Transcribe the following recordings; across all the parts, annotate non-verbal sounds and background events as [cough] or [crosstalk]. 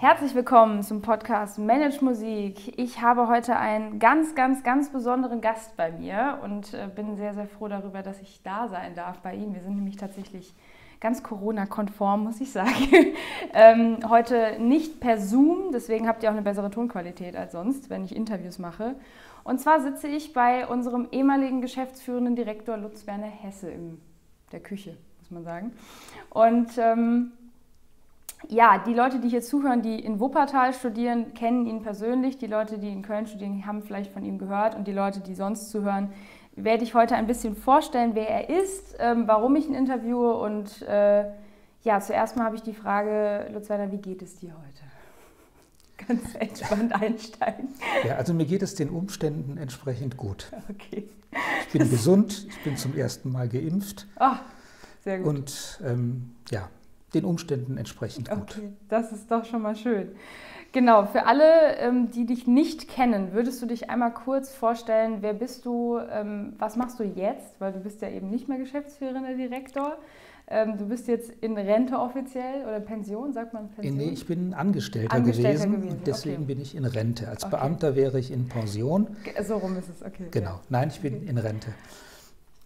Herzlich willkommen zum Podcast Manage Musik. Ich habe heute einen ganz, ganz, ganz besonderen Gast bei mir und äh, bin sehr, sehr froh darüber, dass ich da sein darf bei ihm. Wir sind nämlich tatsächlich ganz Corona-konform, muss ich sagen. [laughs] ähm, heute nicht per Zoom, deswegen habt ihr auch eine bessere Tonqualität als sonst, wenn ich Interviews mache. Und zwar sitze ich bei unserem ehemaligen geschäftsführenden Direktor Lutz Werner Hesse in der Küche, muss man sagen. Und ähm, ja, die Leute, die hier zuhören, die in Wuppertal studieren, kennen ihn persönlich. Die Leute, die in Köln studieren, haben vielleicht von ihm gehört. Und die Leute, die sonst zuhören, werde ich heute ein bisschen vorstellen, wer er ist, ähm, warum ich ihn interviewe. Und äh, ja, zuerst mal habe ich die Frage, Lutz Werner, wie geht es dir heute? [laughs] Ganz entspannt einsteigen. Ja, also mir geht es den Umständen entsprechend gut. Okay. Ich bin gesund, ich bin zum ersten Mal geimpft. Oh, sehr gut. Und ähm, ja, den Umständen entsprechend gut. Okay, das ist doch schon mal schön. Genau, für alle, ähm, die dich nicht kennen, würdest du dich einmal kurz vorstellen, wer bist du, ähm, was machst du jetzt? Weil du bist ja eben nicht mehr geschäftsführender Direktor. Ähm, du bist jetzt in Rente offiziell oder Pension, sagt man Pension? Nee, ich bin Angestellter, Angestellter gewesen, gewesen, und deswegen okay. bin ich in Rente. Als okay. Beamter wäre ich in Pension. So rum ist es, okay. Genau, nein, ich bin in Rente.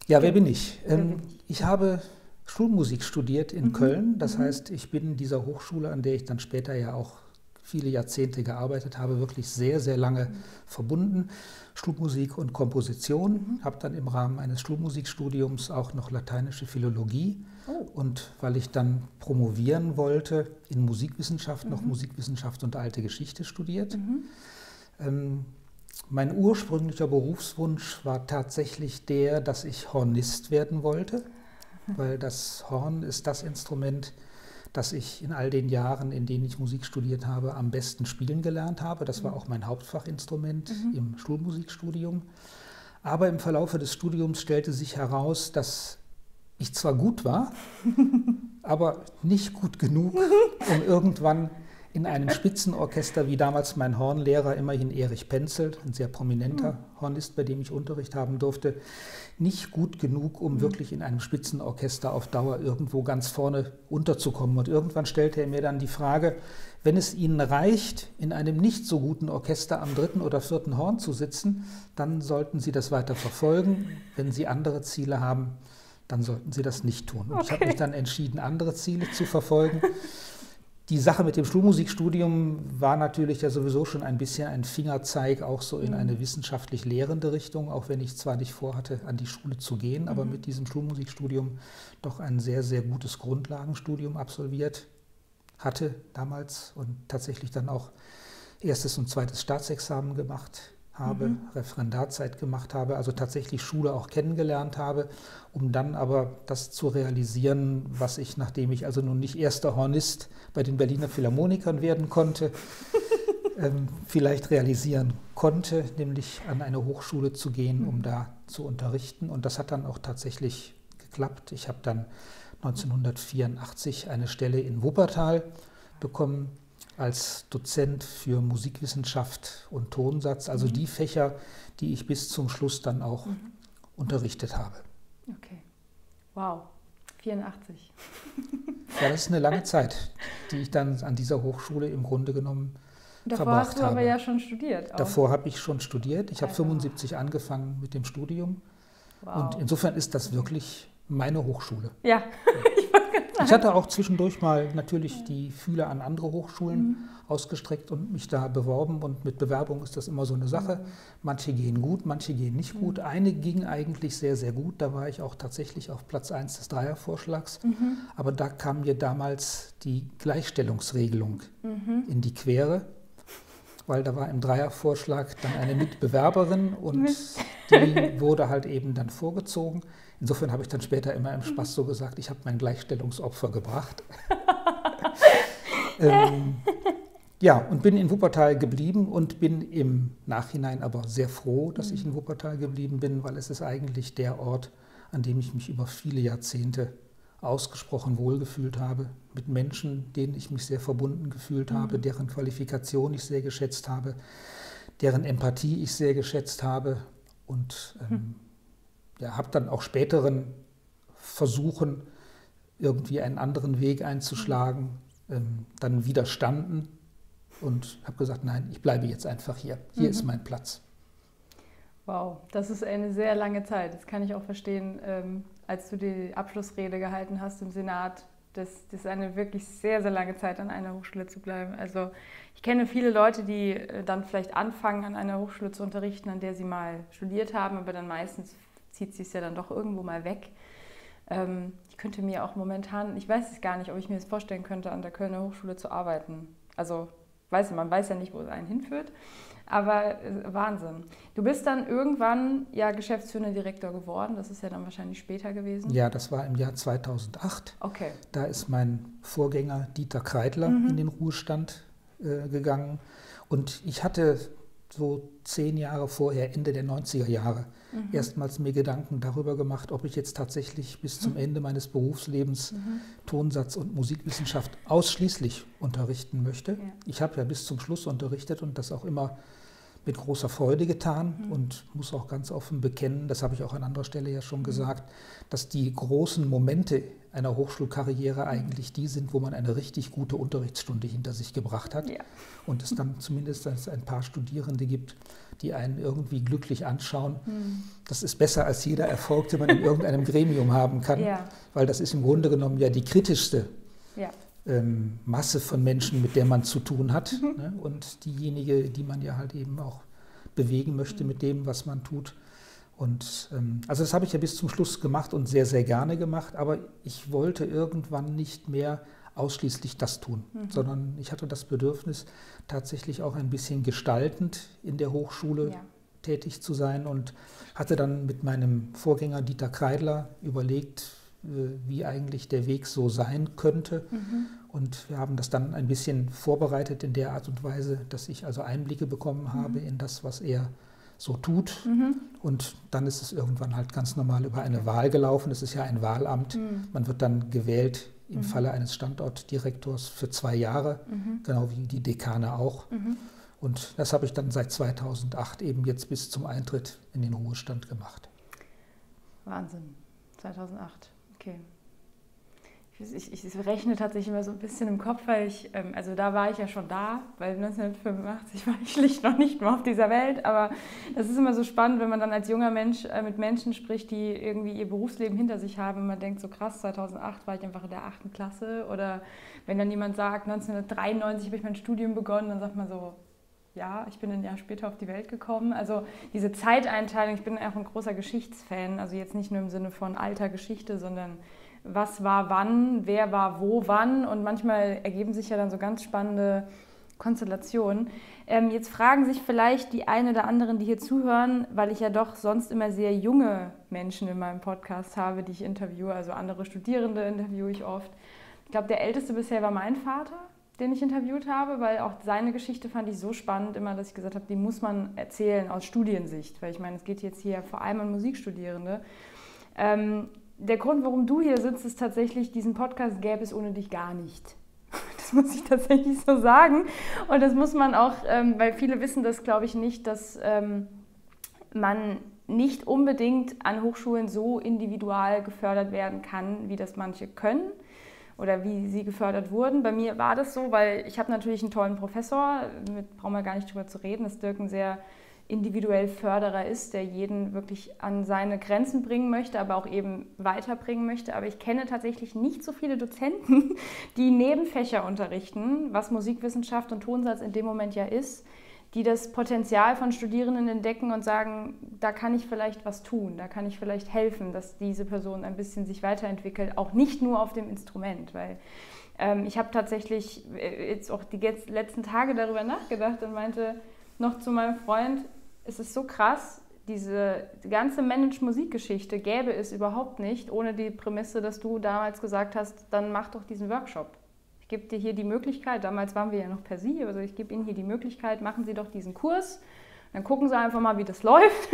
Ja, wer bin ich? Wer bin ich? ich habe Schulmusik studiert in mhm. Köln. Das mhm. heißt, ich bin dieser Hochschule, an der ich dann später ja auch viele Jahrzehnte gearbeitet habe, wirklich sehr, sehr lange mhm. verbunden. Schulmusik und Komposition. Mhm. Habe dann im Rahmen eines Schulmusikstudiums auch noch lateinische Philologie. Oh. Und weil ich dann promovieren wollte, in Musikwissenschaft noch mhm. Musikwissenschaft und alte Geschichte studiert. Mhm. Ähm, mein ursprünglicher Berufswunsch war tatsächlich der, dass ich Hornist werden wollte weil das Horn ist das Instrument, das ich in all den Jahren, in denen ich Musik studiert habe, am besten spielen gelernt habe. Das war mhm. auch mein Hauptfachinstrument mhm. im Schulmusikstudium. Aber im Verlaufe des Studiums stellte sich heraus, dass ich zwar gut war, [laughs] aber nicht gut genug, um irgendwann in einem Spitzenorchester, wie damals mein Hornlehrer, immerhin Erich Penzel, ein sehr prominenter mhm. Hornist, bei dem ich Unterricht haben durfte, nicht gut genug, um mhm. wirklich in einem Spitzenorchester auf Dauer irgendwo ganz vorne unterzukommen. Und irgendwann stellte er mir dann die Frage, wenn es Ihnen reicht, in einem nicht so guten Orchester am dritten oder vierten Horn zu sitzen, dann sollten Sie das weiter verfolgen. Wenn Sie andere Ziele haben, dann sollten Sie das nicht tun. Und okay. ich habe mich dann entschieden, andere Ziele zu verfolgen. Die Sache mit dem Schulmusikstudium war natürlich ja sowieso schon ein bisschen ein Fingerzeig auch so in mhm. eine wissenschaftlich lehrende Richtung, auch wenn ich zwar nicht vorhatte, an die Schule zu gehen, mhm. aber mit diesem Schulmusikstudium doch ein sehr, sehr gutes Grundlagenstudium absolviert hatte damals und tatsächlich dann auch erstes und zweites Staatsexamen gemacht habe, mhm. Referendarzeit gemacht habe, also tatsächlich Schule auch kennengelernt habe, um dann aber das zu realisieren, was ich, nachdem ich also nun nicht erster Hornist bei den Berliner Philharmonikern werden konnte, [laughs] ähm, vielleicht realisieren konnte, nämlich an eine Hochschule zu gehen, um mhm. da zu unterrichten. Und das hat dann auch tatsächlich geklappt. Ich habe dann 1984 eine Stelle in Wuppertal bekommen als Dozent für Musikwissenschaft und Tonsatz, also mhm. die Fächer, die ich bis zum Schluss dann auch mhm. unterrichtet habe. Okay. Wow. 84. ja, das ist eine lange [laughs] Zeit, die ich dann an dieser Hochschule im Grunde genommen Davor verbracht hast du aber ja schon studiert. Auch. Davor habe ich schon studiert. Ich habe 75 angefangen mit dem Studium. Wow. Und insofern ist das wirklich meine Hochschule. Ja, [laughs] Ich hatte auch zwischendurch mal natürlich die Fühler an andere Hochschulen mhm. ausgestreckt und mich da beworben. Und mit Bewerbung ist das immer so eine Sache. Manche gehen gut, manche gehen nicht gut. Mhm. Eine ging eigentlich sehr, sehr gut. Da war ich auch tatsächlich auf Platz 1 des Dreiervorschlags. Mhm. Aber da kam mir damals die Gleichstellungsregelung mhm. in die Quere weil da war im Dreiervorschlag dann eine Mitbewerberin und [laughs] die wurde halt eben dann vorgezogen. Insofern habe ich dann später immer im Spaß so gesagt, ich habe mein Gleichstellungsopfer gebracht. [laughs] ähm, ja, und bin in Wuppertal geblieben und bin im Nachhinein aber sehr froh, dass ich in Wuppertal geblieben bin, weil es ist eigentlich der Ort, an dem ich mich über viele Jahrzehnte ausgesprochen wohlgefühlt habe, mit Menschen, denen ich mich sehr verbunden gefühlt mhm. habe, deren Qualifikation ich sehr geschätzt habe, deren Empathie ich sehr geschätzt habe und ähm, mhm ja, habe dann auch späteren Versuchen, irgendwie einen anderen Weg einzuschlagen, ähm, dann widerstanden, und habe gesagt, nein, ich bleibe jetzt einfach hier. Hier mhm. ist mein Platz. Wow, das ist eine sehr lange Zeit. Das kann ich auch verstehen, ähm, als du die Abschlussrede gehalten hast im Senat. Das, das ist eine wirklich sehr, sehr lange Zeit, an einer Hochschule zu bleiben. Also ich kenne viele Leute, die äh, dann vielleicht anfangen, an einer Hochschule zu unterrichten, an der sie mal studiert haben, aber dann meistens zieht sie es ja dann doch irgendwo mal weg. Ähm, ich könnte mir auch momentan, ich weiß es gar nicht, ob ich mir das vorstellen könnte, an der Kölner Hochschule zu arbeiten. Also weiß, man weiß ja nicht, wo es einen hinführt. Aber äh, Wahnsinn. Du bist dann irgendwann ja geschäftsführender Direktor geworden. Das ist ja dann wahrscheinlich später gewesen. Ja, das war im Jahr 2008. Okay. Da ist mein Vorgänger Dieter Kreidler mhm. in den Ruhestand äh, gegangen. Und ich hatte so zehn Jahre vorher, Ende der 90er Jahre, mhm. erstmals mir Gedanken darüber gemacht, ob ich jetzt tatsächlich bis zum mhm. Ende meines Berufslebens mhm. Tonsatz- und Musikwissenschaft ausschließlich unterrichten möchte. Ja. Ich habe ja bis zum Schluss unterrichtet und das auch immer mit großer Freude getan mhm. und muss auch ganz offen bekennen, das habe ich auch an anderer Stelle ja schon mhm. gesagt, dass die großen Momente einer Hochschulkarriere eigentlich die sind, wo man eine richtig gute Unterrichtsstunde hinter sich gebracht hat ja. und es dann [laughs] zumindest ein paar Studierende gibt, die einen irgendwie glücklich anschauen. Mhm. Das ist besser als jeder Erfolg, den man in [laughs] irgendeinem Gremium haben kann, ja. weil das ist im Grunde genommen ja die kritischste ja ähm, Masse von Menschen, mit der man zu tun hat. Mhm. Ne? Und diejenige, die man ja halt eben auch bewegen möchte mhm. mit dem, was man tut. Und ähm, also das habe ich ja bis zum Schluss gemacht und sehr, sehr gerne gemacht, aber ich wollte irgendwann nicht mehr ausschließlich das tun, mhm. sondern ich hatte das Bedürfnis, tatsächlich auch ein bisschen gestaltend in der Hochschule ja. tätig zu sein und hatte dann mit meinem Vorgänger Dieter Kreidler überlegt, wie eigentlich der Weg so sein könnte. Mhm. Und wir haben das dann ein bisschen vorbereitet in der Art und Weise, dass ich also Einblicke bekommen habe mhm. in das, was er so tut. Mhm. Und dann ist es irgendwann halt ganz normal über eine Wahl gelaufen. Es ist ja ein Wahlamt. Mhm. Man wird dann gewählt im mhm. Falle eines Standortdirektors für zwei Jahre, mhm. genau wie die Dekane auch. Und das habe ich dann seit 2008 eben jetzt bis zum Eintritt in den Ruhestand gemacht. Wahnsinn, 2008. Okay. Ich, ich, ich, rechne tatsächlich immer so ein bisschen im Kopf, weil ich, ähm, also da war ich ja schon da, weil 1985 [laughs] war ich schlicht noch nicht mehr auf dieser Welt, aber das ist immer so spannend, wenn man dann als junger Mensch äh, mit Menschen spricht, die irgendwie ihr Berufsleben hinter sich haben und man denkt so krass, 2008 war ich einfach in der achten Klasse oder wenn dann jemand sagt, 1993 habe ich mein Studium begonnen, dann sagt man so, ja, ich bin ein Jahr später auf die Welt gekommen. Also diese Zeiteinteilung, ich bin auch ein großer Geschichtsfan, also jetzt nicht nur im Sinne von alter Geschichte, sondern was war wann, wer war wo wann und manchmal ergeben sich ja dann so ganz spannende Konstellationen. Ähm, jetzt fragen sich vielleicht die einen oder anderen, die hier zuhören, weil ich ja doch sonst immer sehr junge Menschen in meinem Podcast habe, die ich interviewe, also andere Studierende interviewe ich oft. Ich glaube, der älteste bisher war mein Vater den ich interviewt habe, weil auch seine Geschichte fand ich so spannend immer, dass ich gesagt habe, die muss man erzählen aus Studiensicht, weil ich meine, es geht jetzt hier vor allem an Musikstudierende. Ähm, der Grund, warum du hier sitzt, ist tatsächlich, diesen Podcast gäbe es ohne dich gar nicht. [laughs] Das muss ich tatsächlich so sagen. Und das muss man auch, ähm, weil viele wissen das, glaube ich, nicht, dass ähm, man nicht unbedingt an Hochschulen so individual gefördert werden kann, wie das manche können oder wie sie gefördert wurden. Bei mir war das so, weil ich habe natürlich einen tollen Professor, mit brauchen wir gar nicht drüber zu reden, dass Dirk ein sehr individuell Förderer ist, der jeden wirklich an seine Grenzen bringen möchte, aber auch eben weiterbringen möchte. Aber ich kenne tatsächlich nicht so viele Dozenten, [laughs] die Nebenfächer unterrichten, was Musikwissenschaft und Tonsatz in dem Moment ja ist, die das Potenzial von Studierenden entdecken und sagen, da kann ich vielleicht was tun, da kann ich vielleicht helfen, dass diese Person ein bisschen sich weiterentwickelt, auch nicht nur auf dem Instrument, weil ähm, ich habe tatsächlich äh, jetzt auch die letzten Tage darüber nachgedacht und meinte noch zu meinem Freund, es ist so krass, diese ganze Manage-Musikgeschichte gäbe es überhaupt nicht, ohne die Prämisse, dass du damals gesagt hast, dann mach doch diesen Workshop. Ich gebe dir hier die Möglichkeit, damals waren wir ja noch per Sie, also ich gebe Ihnen hier die Möglichkeit, machen Sie doch diesen Kurs, dann gucken Sie einfach mal, wie das [laughs] läuft.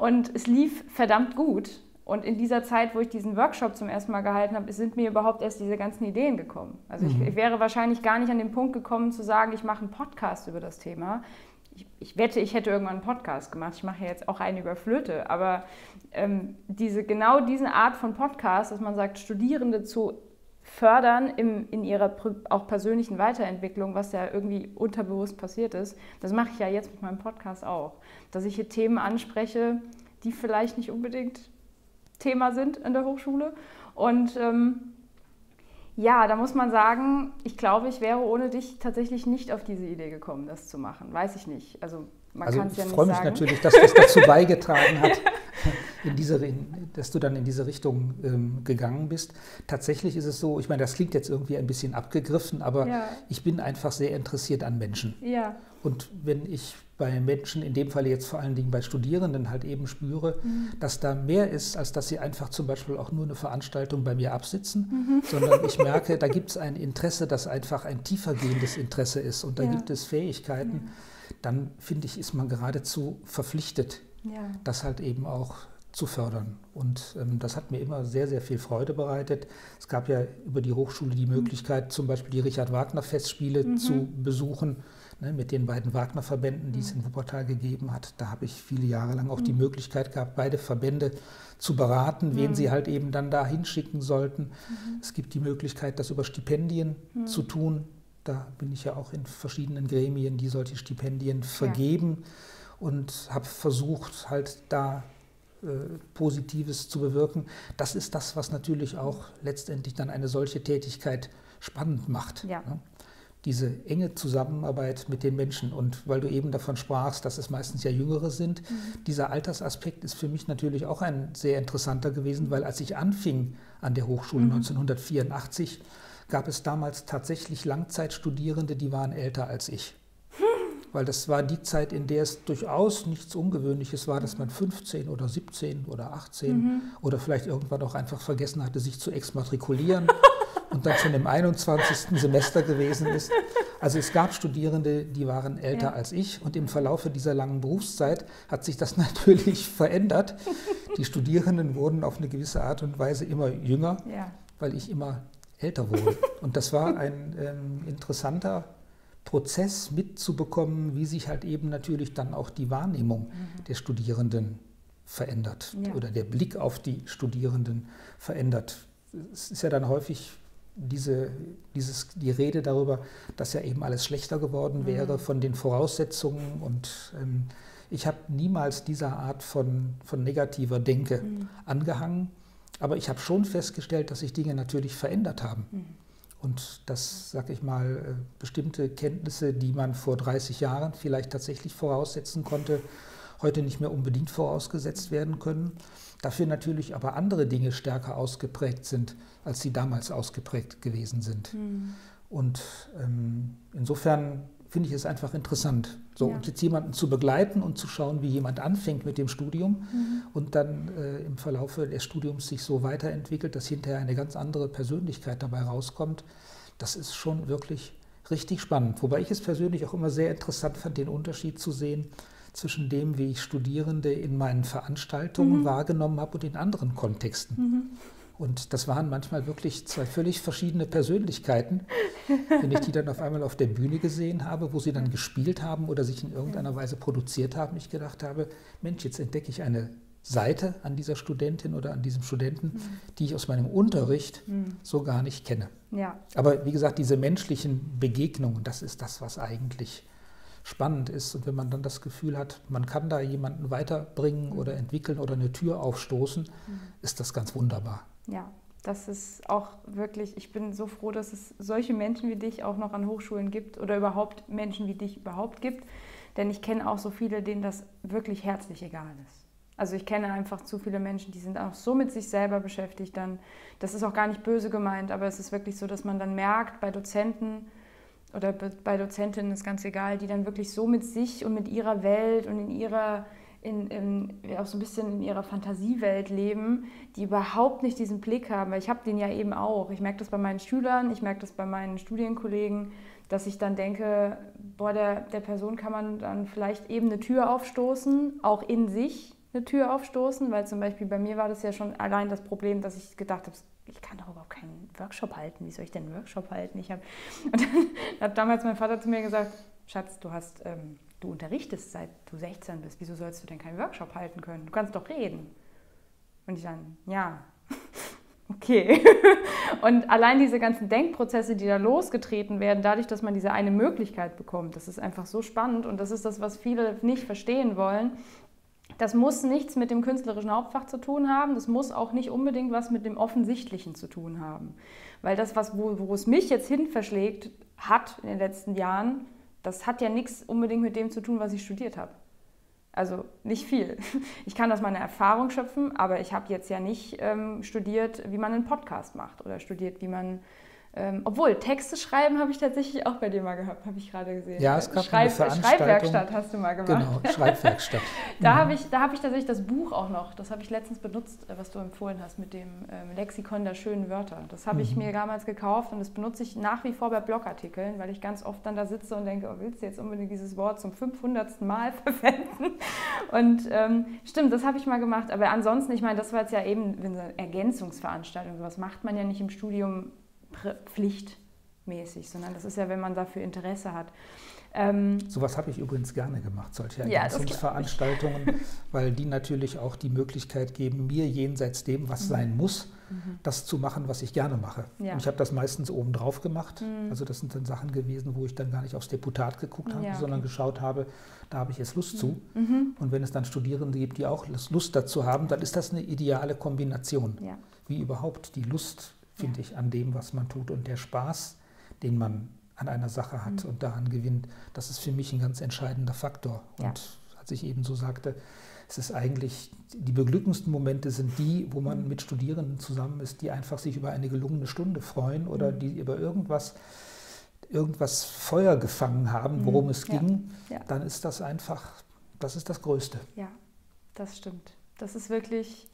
Und es lief verdammt gut. Und in dieser Zeit, wo ich diesen Workshop zum ersten Mal gehalten habe, sind mir überhaupt erst diese ganzen Ideen gekommen. Also ich, mhm. ich wäre wahrscheinlich gar nicht an den Punkt gekommen zu sagen, ich mache einen Podcast über das Thema. Ich, ich, wette, ich hätte irgendwann einen Podcast gemacht. Ich mache ja jetzt auch einen über Flöte. Aber ähm, diese, genau diese Art von Podcast, dass man sagt, Studierende zu fördern im, in ihrer auch persönlichen Weiterentwicklung, was ja irgendwie unterbewusst passiert ist. Das mache ich ja jetzt mit meinem Podcast auch, dass ich hier Themen anspreche, die vielleicht nicht unbedingt Thema sind in der Hochschule. Und ähm, ja, da muss man sagen, ich glaube, ich wäre ohne dich tatsächlich nicht auf diese Idee gekommen, das zu machen. Weiß ich nicht. Also man also kann es ja nicht sagen. Ich freue mich natürlich, dass das dazu beigetragen hat, [laughs] in diese, dass du dann in diese Richtung ähm, gegangen bist. Tatsächlich ist es so, ich meine, das klingt jetzt irgendwie ein bisschen abgegriffen, aber ja. ich bin einfach sehr interessiert an Menschen. Ja. Und wenn ich bei Menschen, in dem Fall jetzt vor allen Dingen bei Studierenden, halt eben spüre, mhm. dass da mehr ist, als dass sie einfach zum Beispiel auch nur eine Veranstaltung bei mir absitzen, mhm. sondern ich [laughs] merke, da gibt es ein Interesse, das einfach ein tiefergehendes Interesse ist und da ja. gibt es Fähigkeiten, ja. dann finde ich, ist man geradezu verpflichtet, ja. das halt eben auch zu fördern. Und ähm, das hat mir immer sehr, sehr viel Freude bereitet. Es gab ja über die Hochschule die mhm. Möglichkeit, mhm. zum Beispiel die Richard Wagner Festspiele mhm. zu besuchen, ne, mit den beiden Wagner-Verbänden, die mhm. es in Wuppertal gegeben hat. Da habe ich viele Jahre lang auch die mhm. Möglichkeit gehabt, beide Verbände zu beraten, wen sie halt eben dann da hinschicken sollten. Es gibt die Möglichkeit, das über Stipendien zu tun. Da bin ich ja auch in verschiedenen Gremien, die solche Stipendien vergeben. Ja und habe versucht, halt da Positives zu bewirken. Das ist das, was natürlich auch letztendlich dann eine solche Tätigkeit spannend macht. Ja. Ne? Diese enge Zusammenarbeit mit den Menschen. Und weil du eben davon sprachst, dass es meistens ja Jüngere sind, mhm. dieser Altersaspekt ist für mich natürlich auch ein sehr interessanter gewesen, weil als ich anfing an der Hochschule mhm. 1984, gab es damals tatsächlich Langzeitstudierende, die waren älter als ich weil das war die Zeit, in der es durchaus nichts Ungewöhnliches war, dass man 15 oder 17 oder 18 mhm. oder vielleicht irgendwann auch einfach vergessen hatte, sich zu exmatrikulieren [laughs] und dann schon im 21. Semester gewesen ist. Also es gab Studierende, die waren älter ja. als ich und im Verlaufe dieser langen Berufszeit hat sich das [laughs] natürlich verändert. Die Studierenden wurden auf eine gewisse Art und Weise immer jünger, ja. weil ich immer älter wurde. Und das war ein ähm, interessanter Prozess mitzubekommen, wie sich halt eben natürlich dann auch die Wahrnehmung mhm. der Studierenden verändert ja. oder der Blick auf die Studierenden verändert. Es ist ja dann häufig diese, dieses, die Rede darüber, dass ja eben alles schlechter geworden mhm. wäre von den Voraussetzungen und ähm, ich habe niemals dieser Art von, von negativer Denke mhm. angehangen, aber ich habe schon festgestellt, dass sich Dinge natürlich verändert haben. Mhm. Und dass, sag ich mal, äh, bestimmte Kenntnisse, die man vor 30 Jahren vielleicht tatsächlich voraussetzen konnte, heute nicht mehr unbedingt vorausgesetzt werden können. Dafür natürlich aber andere Dinge stärker ausgeprägt sind, als sie damals ausgeprägt gewesen sind. Mhm. Und ähm, insofern finde ich es einfach interessant. So, ja. und jetzt jemanden zu begleiten und zu schauen, wie jemand anfängt mit dem Studium mhm. und dann äh, im Verlaufe des Studiums sich so weiterentwickelt, dass hinterher eine ganz andere Persönlichkeit dabei rauskommt, das ist schon wirklich richtig spannend. Wobei ich es persönlich auch immer sehr interessant fand, den Unterschied zu sehen zwischen dem, wie ich Studierende in meinen Veranstaltungen mhm. wahrgenommen habe und in anderen Kontexten. Mhm. Und das waren manchmal wirklich zwei völlig verschiedene Persönlichkeiten, [laughs] wenn ich die dann auf einmal auf der Bühne gesehen habe, wo sie dann gespielt haben oder sich in irgendeiner Weise produziert haben. Ich gedacht habe, Mensch, jetzt entdecke ich eine Seite an dieser Studentin oder an diesem Studenten, mhm. die ich aus meinem Unterricht mhm. so gar nicht kenne. Ja. Aber wie gesagt, diese menschlichen Begegnungen, das ist das, was eigentlich spannend ist. Und wenn man dann das Gefühl hat, man kann da jemanden weiterbringen mhm. oder entwickeln oder eine Tür aufstoßen, ist das ganz wunderbar. Ja, das ist auch wirklich, ich bin so froh, dass es solche Menschen wie dich auch noch an Hochschulen gibt oder überhaupt Menschen wie dich überhaupt gibt. Denn ich kenne auch so viele, denen das wirklich herzlich egal ist. Also ich kenne einfach zu viele Menschen, die sind auch so mit sich selber beschäftigt. Dann, das ist auch gar nicht böse gemeint, aber es ist wirklich so, dass man dann merkt bei Dozenten oder bei Dozentinnen ist ganz egal, die dann wirklich so mit sich und mit ihrer Welt und in ihrer in, in, auch so ein bisschen in ihrer Fantasiewelt leben, die überhaupt nicht diesen Blick haben. Weil ich habe den ja eben auch. Ich merke das bei meinen Schülern, ich merke das bei meinen Studienkollegen, dass ich dann denke, boah, der, der Person kann man dann vielleicht eben eine Tür aufstoßen, auch in sich eine Tür aufstoßen, weil zum Beispiel bei mir war das ja schon allein das Problem, dass ich gedacht habe, ich kann doch überhaupt keinen Workshop halten. Wie soll ich denn einen Workshop halten? Ich hab, [laughs] und dann hat damals mein Vater zu mir gesagt, Schatz, du hast ähm, du unterrichtest seit du 16 bist, wieso sollst du denn keinen Workshop halten können? Du kannst doch reden. Und ich dann, ja, [laughs] okay. [laughs] und allein diese ganzen Denkprozesse, die da losgetreten werden, dadurch, dass man diese eine Möglichkeit bekommt, das ist einfach so spannend und das ist das, was viele nicht verstehen wollen. Das muss nichts mit dem künstlerischen Hauptfach zu tun haben, das muss auch nicht unbedingt was mit dem Offensichtlichen zu tun haben. Weil das, was, wo, wo es mich jetzt hin verschlägt hat in den letzten Jahren, das hat ja nichts unbedingt mit dem zu tun, was ich studiert habe. Also nicht viel. [laughs] Ich kann aus meiner Erfahrung schöpfen, aber ich habe jetzt ja nicht ähm, studiert, wie man einen Podcast macht oder studiert, wie man ähm, obwohl, Texte schreiben habe ich tatsächlich auch bei dir mal gehabt, habe ich gerade gesehen. Ja, es gab Schreib eine Veranstaltung. Schreibwerkstatt hast du mal gemacht. Genau, [laughs] Schreibwerkstatt. da mhm. habe ich, hab ich tatsächlich das Buch auch noch, das habe ich letztens benutzt, äh, was du empfohlen hast mit dem ähm, Lexikon der schönen Wörter. Das habe mhm. ich mir damals gekauft und das benutze ich nach wie vor bei Blogartikeln, weil ich ganz oft dann da sitze und denke, oh, willst du jetzt unbedingt dieses Wort zum 500. Mal [laughs] verwenden? Und ähm, stimmt, das habe ich mal gemacht. Aber ansonsten, ich meine, das war jetzt ja eben eine Ergänzungsveranstaltung. Sowas macht man ja nicht im Studium pflichtmäßig, sondern das ist ja, wenn man dafür Interesse hat. Ähm, Sowas habe ich übrigens gerne gemacht, solche Ergänzungsveranstaltungen, weil die natürlich auch die Möglichkeit geben, mir jenseits dem, was mhm. sein muss, mhm. das zu machen, was ich gerne mache. Ja. Und ich habe das meistens obendrauf gemacht. Mhm. Also das sind dann Sachen gewesen, wo ich dann gar nicht aufs Deputat geguckt habe, ja, okay. sondern geschaut habe, da habe ich jetzt Lust zu. Mhm. Mhm. Und wenn es dann Studierende gibt, die auch Lust dazu haben, dann ist das eine ideale Kombination. Ja. Wie überhaupt die Lust finde ja. ich, an dem, was man tut. Und der Spaß, den man an einer Sache hat mhm. und daran gewinnt, das ist für mich ein ganz entscheidender Faktor. Ja. Und als ich eben so sagte, es ist eigentlich, die beglückendsten Momente sind die, wo man mhm. mit Studierenden zusammen ist, die einfach sich über eine gelungene Stunde freuen oder mhm. die über irgendwas, irgendwas Feuer gefangen haben, mhm. worum es ging, ja. dann ist das einfach, das ist das Größte. Ja, das stimmt. Das ist wirklich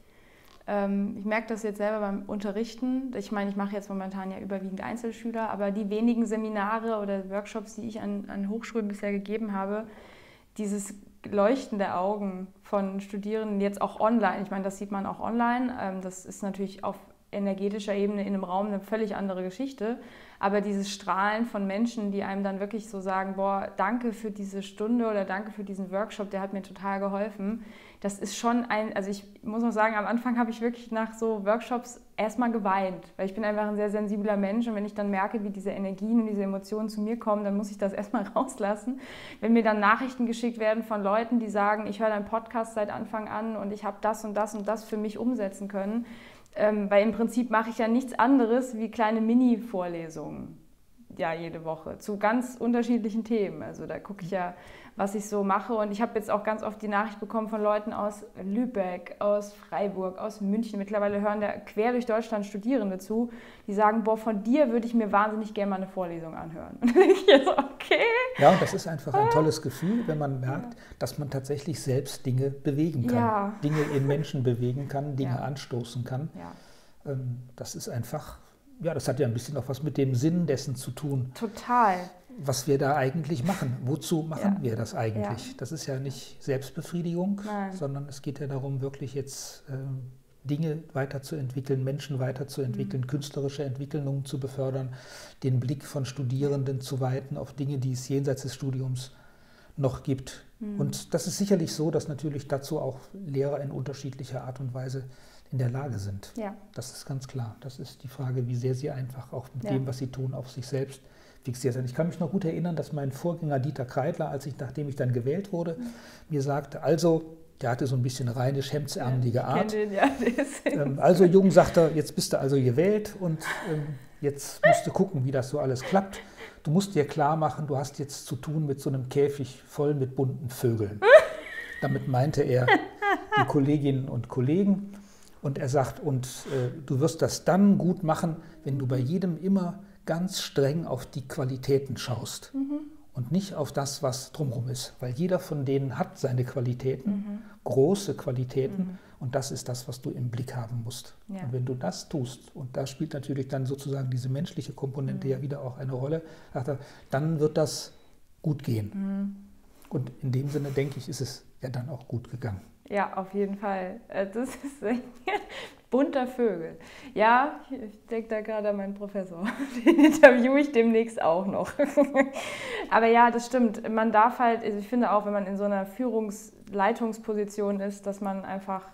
ich merke das jetzt selber beim Unterrichten. Ich meine, ich mache jetzt momentan ja überwiegend Einzelschüler, aber die wenigen Seminare oder Workshops, die ich an, an Hochschulen bisher gegeben habe, dieses Leuchten der Augen von Studierenden, jetzt auch online, ich meine, das sieht man auch online, ähm, das ist natürlich auf energetischer Ebene in einem Raum eine völlig andere Geschichte. Aber dieses Strahlen von Menschen, die einem dann wirklich so sagen, boah, danke für diese Stunde oder danke für diesen Workshop, der hat mir total geholfen das ist schon ein, also ich muss noch sagen, am Anfang habe ich wirklich nach so Workshops erstmal geweint, weil ich bin einfach ein sehr sensibler Mensch und wenn ich dann merke, wie diese Energien und diese Emotionen zu mir kommen, dann muss ich das [laughs] erstmal rauslassen. Wenn mir dann Nachrichten geschickt werden von Leuten, die sagen, ich höre deinen Podcast seit Anfang an und ich habe das und das und das für mich umsetzen können, ähm, weil im Prinzip mache ich ja nichts anderes wie kleine Mini-Vorlesungen ja jede Woche zu ganz unterschiedlichen Themen. Also da gucke ich ja was ich so mache. Und ich habe jetzt auch ganz oft die Nachricht bekommen von Leuten aus Lübeck, aus Freiburg, aus München. Mittlerweile hören da quer durch Deutschland Studierende zu, die sagen, boah, von dir würde ich mir wahnsinnig gerne mal eine Vorlesung anhören. [laughs] Und dann denke ich jetzt, okay. Ja, und das ist einfach ein tolles Gefühl, wenn man merkt, ja. dass man tatsächlich selbst Dinge bewegen kann. Ja. Dinge in Menschen bewegen kann, Dinge ja. anstoßen kann. Ähm, das ist einfach ja, das hat ja ein bisschen auch was mit dem Sinn dessen zu tun. Total was wir da eigentlich machen. Wozu machen ja. wir das eigentlich? Ja. Das ist ja nicht Selbstbefriedigung, Nein. sondern es geht ja darum, wirklich jetzt äh, Dinge weiterzuentwickeln, Menschen weiterzuentwickeln, mhm. künstlerische Entwicklungen zu befördern, den Blick von Studierenden zu weiten auf Dinge, die es jenseits des Studiums noch gibt. Mhm. Und das ist sicherlich so, dass natürlich dazu auch Lehrer in unterschiedlicher Art und Weise in der Lage sind. Ja. Das ist ganz klar. Das ist die Frage, wie sehr sie einfach auch mit ja. dem, was sie tun, auf sich selbst fixiert sind. Ich kann mich noch gut erinnern, dass mein Vorgänger Dieter Kreidler, als ich, nachdem ich dann gewählt wurde, mhm. mir sagte, also, der hatte so ein bisschen rheinisch hemdsärmelige ja, Art. Den, ja, ähm, also Jung, sagt er, jetzt bist du also gewählt und ähm, jetzt musst du gucken, wie das so alles klappt. Du musst dir klar machen, du hast jetzt zu tun mit so einem Käfig voll mit bunten Vögeln. [laughs] Damit meinte er die Kolleginnen und Kollegen. Und er sagt, und äh, du wirst das dann gut machen, wenn du bei jedem immer ganz streng auf die Qualitäten schaust mhm. und nicht auf das, was drumherum ist. Weil jeder von denen hat seine Qualitäten, mhm. große Qualitäten. Mhm. Und das ist das, was du im Blick haben musst. Ja. Und wenn du das tust, und da spielt natürlich dann sozusagen diese menschliche Komponente mhm. ja wieder auch eine Rolle, dann wird das gut gehen. Mhm. Und in dem Sinne, denke ich, ist es ja dann auch gut gegangen. Ja, auf jeden Fall. Äh, das [laughs] ist bunter Vögel. Ja, ich denke da gerade an meinen Professor. [laughs] Den interviewe ich demnächst auch noch. [laughs] Aber ja, das stimmt. Man darf halt, also ich finde auch, wenn man in so einer Führungsleitungsposition ist, dass man einfach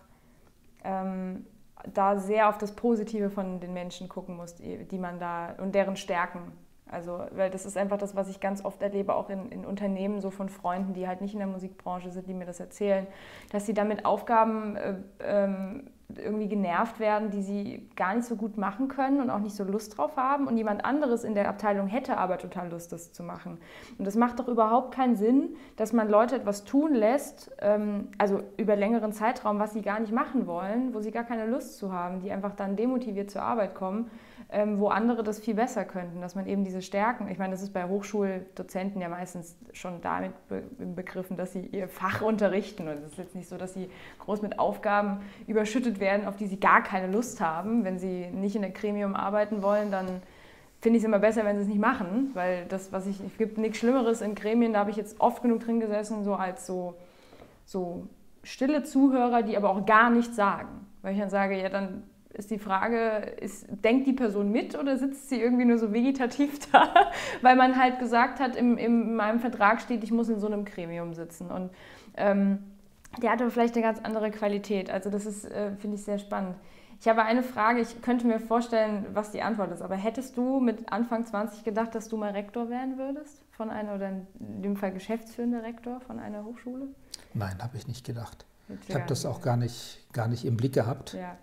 ähm, da sehr auf das Positive von den Menschen gucken muss, die man da und deren Stärken. Also, weil das ist einfach das, was ich ganz oft erlebe, auch in, in Unternehmen, so von Freunden, die halt nicht in der Musikbranche sind, die mir das erzählen, dass sie damit Aufgaben äh, ähm, irgendwie genervt werden, die sie gar nicht so gut machen können und auch nicht so Lust drauf haben und jemand anderes in der Abteilung hätte aber total Lust, das zu machen. Und das macht doch überhaupt keinen Sinn, dass man Leute etwas tun lässt, ähm, also über längeren Zeitraum, was sie gar nicht machen wollen, wo sie gar keine Lust zu haben, die einfach dann demotiviert zur Arbeit kommen wo andere das viel besser könnten, dass man eben diese Stärken, ich meine, das ist bei Hochschuldozenten ja meistens schon damit be begriffen, dass sie ihr Fach unterrichten und es ist jetzt nicht so, dass sie groß mit Aufgaben überschüttet werden, auf die sie gar keine Lust haben. Wenn sie nicht in der Gremium arbeiten wollen, dann finde ich es immer besser, wenn sie es nicht machen, weil das, was ich, es gibt nichts Schlimmeres in Gremien, da habe ich jetzt oft genug drin gesessen, so als so, so stille Zuhörer, die aber auch gar nichts sagen. Weil ich dann sage, ja, dann ist die Frage, ist, denkt die Person mit oder sitzt sie irgendwie nur so vegetativ [laughs] da, weil man halt gesagt hat, im, in meinem Vertrag steht, ich muss in so einem Gremium sitzen. Und ähm, der hatte vielleicht eine ganz andere Qualität. Also das ist, äh, finde ich, sehr spannend. Ich habe eine Frage, ich könnte mir vorstellen, was die Antwort ist, aber hättest du mit Anfang 20 gedacht, dass du mal Rektor werden würdest von einer, oder in dem Fall geschäftsführender Rektor von einer Hochschule? Nein, habe ich nicht gedacht. Ich habe das auch gar nicht, gar nicht im Blick gehabt. Ja.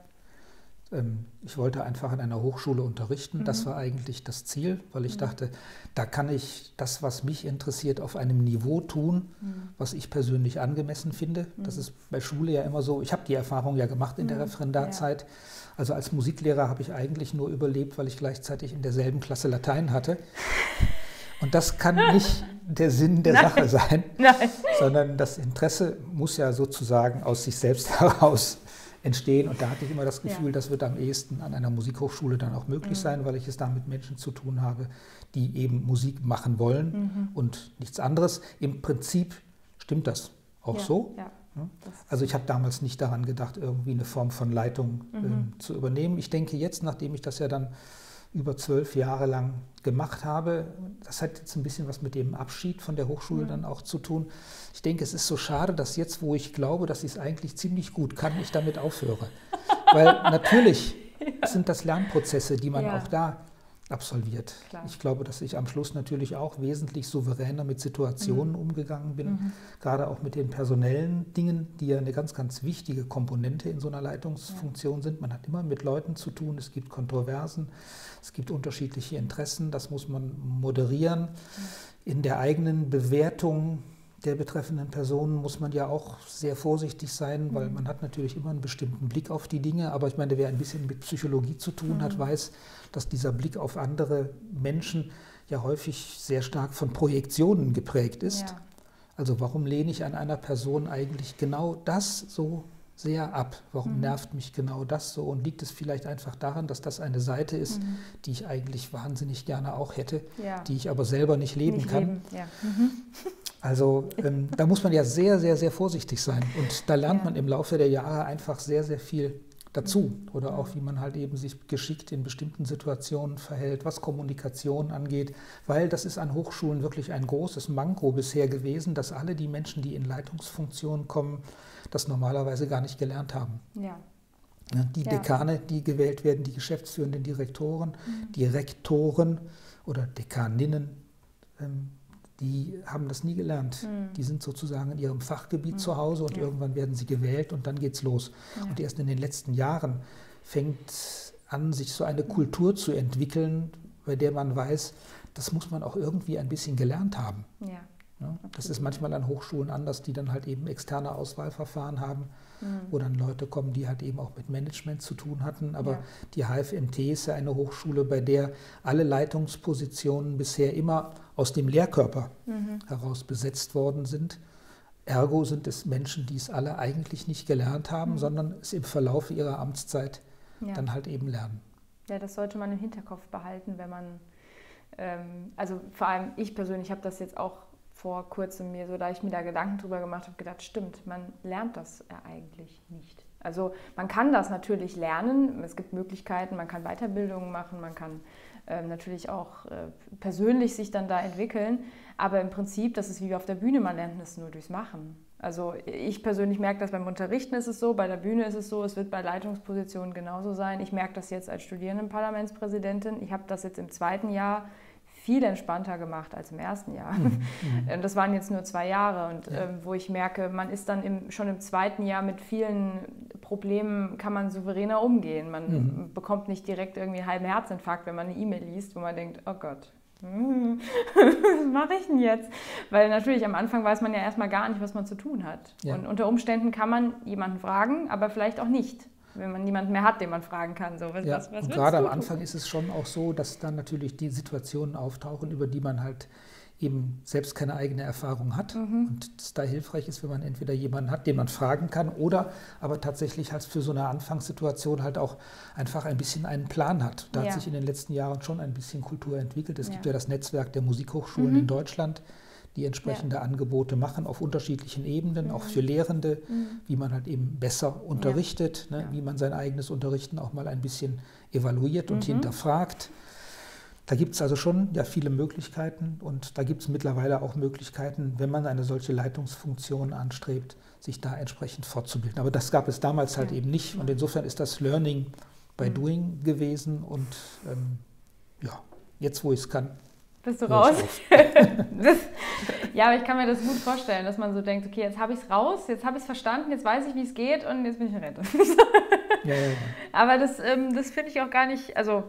Ähm, ich wollte einfach an einer Hochschule unterrichten. Mhm. Das war eigentlich das Ziel, weil ich mhm. dachte, da kann ich das, was mich interessiert, auf einem Niveau tun, mhm. was ich persönlich angemessen finde. Das mhm. ist bei Schule ja immer so. Ich habe die Erfahrung ja gemacht in der mhm. Referendarzeit. Ja. Also als Musiklehrer habe ich eigentlich nur überlebt, weil ich gleichzeitig in derselben Klasse Latein hatte. Und das kann nicht [laughs] der Sinn der Nein. Sache sein, Nein. sondern das Interesse muss ja sozusagen aus sich selbst [laughs] heraus entstehen. Und da hatte ich immer das Gefühl, ja. das wird am ehesten an einer Musikhochschule dann auch möglich mhm. sein, weil ich es da mit Menschen zu tun habe, die eben Musik machen wollen mhm. und nichts anderes. Im Prinzip stimmt das auch ja, so. Ja. Also ich habe damals nicht daran gedacht, irgendwie eine Form von Leitung mhm. äh, zu übernehmen. Ich denke jetzt, nachdem ich das ja dann über zwölf Jahre lang gemacht habe. Das hat jetzt ein bisschen was mit dem Abschied von der Hochschule mhm. dann auch zu tun. Ich denke, es ist so schade, dass jetzt, wo ich glaube, dass ich es eigentlich ziemlich gut kann, ich damit aufhöre. Weil [laughs] natürlich ja. sind das Lernprozesse, die man ja. auch da absolviert. Klar. Ich glaube, dass ich am Schluss natürlich auch wesentlich souveräner mit Situationen mhm. umgegangen bin, mhm. gerade auch mit den personellen Dingen, die ja eine ganz, ganz wichtige Komponente in so einer Leitungsfunktion ja. sind. Man hat immer mit Leuten zu tun, es gibt Kontroversen, es gibt unterschiedliche Interessen, das muss man moderieren. Mhm. In der eigenen Bewertung der betreffenden Personen muss man ja auch sehr vorsichtig sein, weil mhm. man hat natürlich immer einen bestimmten Blick auf die Dinge. Aber ich meine, wer ein bisschen mit Psychologie zu tun hat, mhm. weiß, dass dieser Blick auf andere Menschen ja häufig sehr stark von Projektionen geprägt ist. Ja. Also warum lehne ich an einer Person eigentlich genau das so sehr ab? Warum mhm. nervt mich genau das so? Und liegt es vielleicht einfach daran, dass das eine Seite ist, mhm. die ich eigentlich wahnsinnig gerne auch hätte, ja. die ich aber selber nicht leben nicht kann? Leben. Ja. Mhm. [laughs] Also ähm, [laughs] da muss man ja sehr, sehr, sehr vorsichtig sein. Und da lernt ja. man im Laufe der Jahre einfach sehr, sehr viel dazu. Oder auch, wie man halt eben sich geschickt in bestimmten Situationen verhält, was Kommunikation angeht. Weil das ist an Hochschulen wirklich ein großes Manko bisher gewesen, dass alle die Menschen, die in Leitungsfunktionen kommen, das normalerweise gar nicht gelernt haben. Ja. Die Dekane, die gewählt werden, die geschäftsführenden Direktoren, mhm. die Rektoren oder Dekaninnen, ähm, die haben das nie gelernt. Mhm. Die sind sozusagen in ihrem Fachgebiet mhm. zu Hause und ja. irgendwann werden sie gewählt und dann geht's los. Ja. Und erst in den letzten Jahren fängt an, sich so eine Kultur zu entwickeln, bei der man weiß, das muss man auch irgendwie ein bisschen gelernt haben. Ja. Ja, das ist manchmal an Hochschulen anders, die dann halt eben externe Auswahlverfahren haben, mhm. wo dann Leute kommen, die halt eben auch mit Management zu tun hatten. Aber ja. die HFMT ist ja eine Hochschule, bei der alle Leitungspositionen bisher immer aus dem Lehrkörper mhm. heraus besetzt worden sind. Ergo sind es Menschen, die es alle eigentlich nicht gelernt haben, mhm. sondern es im Verlauf ihrer Amtszeit ja. dann halt eben lernen. Ja, das sollte man im Hinterkopf behalten, wenn man, ähm, also vor allem ich persönlich habe das jetzt auch vor kurzem mir so, da ich mir da Gedanken drüber gemacht habe, gedacht, stimmt, man lernt das eigentlich nicht. Also man kann das natürlich lernen, es gibt Möglichkeiten, man kann Weiterbildungen machen, man kann ähm, natürlich auch äh, persönlich sich dann da entwickeln, aber im Prinzip, das ist wie auf der Bühne, man lernt es nur durchs Machen. Also ich persönlich merke das beim Unterrichten ist es so, bei der Bühne ist es so, es wird bei Leitungspositionen genauso sein. Ich merke das jetzt als Studierendenparlamentspräsidentin. Ich habe das jetzt im zweiten Jahr viel entspannter gemacht als im ersten Jahr. Mhm. [laughs] mhm. Das waren jetzt nur zwei Jahre und ja. ähm, wo ich merke, man ist dann im, schon im zweiten Jahr mit vielen Problemen, kann man souveräner umgehen. Man mhm. bekommt nicht direkt irgendwie einen halben Herzinfarkt, wenn man eine E-Mail liest, wo man denkt, oh Gott, [laughs] was mache ich denn jetzt? Weil natürlich am Anfang weiß man ja erstmal gar nicht, was man zu tun hat. Ja. Und unter Umständen kann man jemanden fragen, aber vielleicht auch nicht, wenn man niemanden mehr hat, den man fragen kann. So, was, ja. was, was und gerade am Anfang ist es schon auch so, dass dann natürlich die Situationen auftauchen, über die man halt eben selbst keine eigene Erfahrung hat mhm. und es da hilfreich ist, wenn man entweder jemanden hat, den man fragen kann oder aber tatsächlich halt für so eine Anfangssituation halt auch einfach ein bisschen einen Plan hat. Da ja. hat sich in den letzten Jahren schon ein bisschen Kultur entwickelt. Es ja. gibt ja das Netzwerk der Musikhochschulen mhm. in Deutschland, die entsprechende ja. Angebote machen auf unterschiedlichen Ebenen, mhm. auch für Lehrende, mhm. wie man halt eben besser unterrichtet, ne, wie man sein eigenes Unterrichten auch mal ein bisschen evaluiert und mhm. hinterfragt. Da gibt es also schon ja, viele Möglichkeiten und da gibt es mittlerweile auch Möglichkeiten, wenn man eine solche Leitungsfunktion anstrebt, sich da entsprechend fortzubilden. Aber das gab es damals halt ja. eben nicht und insofern ist das Learning by mhm. Doing gewesen und ähm, ja, jetzt wo ich es kann. Bist du raus? [laughs] ja, aber ich kann mir das gut vorstellen, dass man so denkt, okay, jetzt habe ich es raus, jetzt habe ich es verstanden, jetzt weiß ich, wie es geht und jetzt bin ich in Rente. [laughs] ja, ja, ja. Aber das, ähm, das finde ich auch gar nicht, also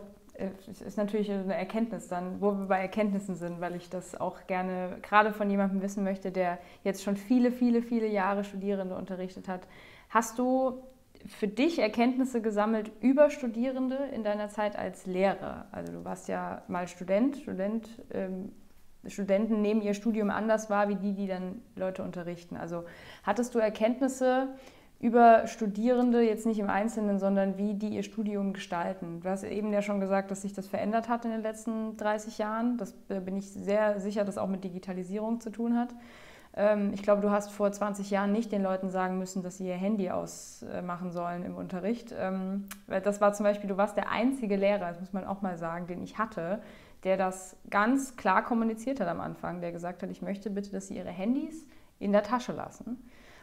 es ist natürlich eine Erkenntnis dann, wo wir bei Erkenntnissen sind, weil ich das auch gerne gerade von jemandem wissen möchte, der jetzt schon viele, viele, viele Jahre Studierende unterrichtet hat. Hast du für dich Erkenntnisse gesammelt über Studierende in deiner Zeit als Lehrer? Also du warst ja mal Student, Student ähm, Studenten nehmen ihr Studium anders wahr wie die, die dann Leute unterrichten. Also hattest du Erkenntnisse über Studierende, jetzt nicht im Einzelnen, sondern wie die ihr Studium gestalten. Du hast eben ja schon gesagt, dass sich das verändert hat in den letzten 30 Jahren. Das äh, bin ich sehr sicher, dass auch mit Digitalisierung zu tun hat. Ähm, ich glaube, du hast vor 20 Jahren nicht den Leuten sagen müssen, dass sie ihr Handy ausmachen sollen im Unterricht. Ähm, das war zum Beispiel, du warst der einzige Lehrer, das muss man auch mal sagen, den ich hatte, der das ganz klar kommuniziert hat am Anfang, der gesagt hat, ich möchte bitte, dass sie ihre Handys in der Tasche lassen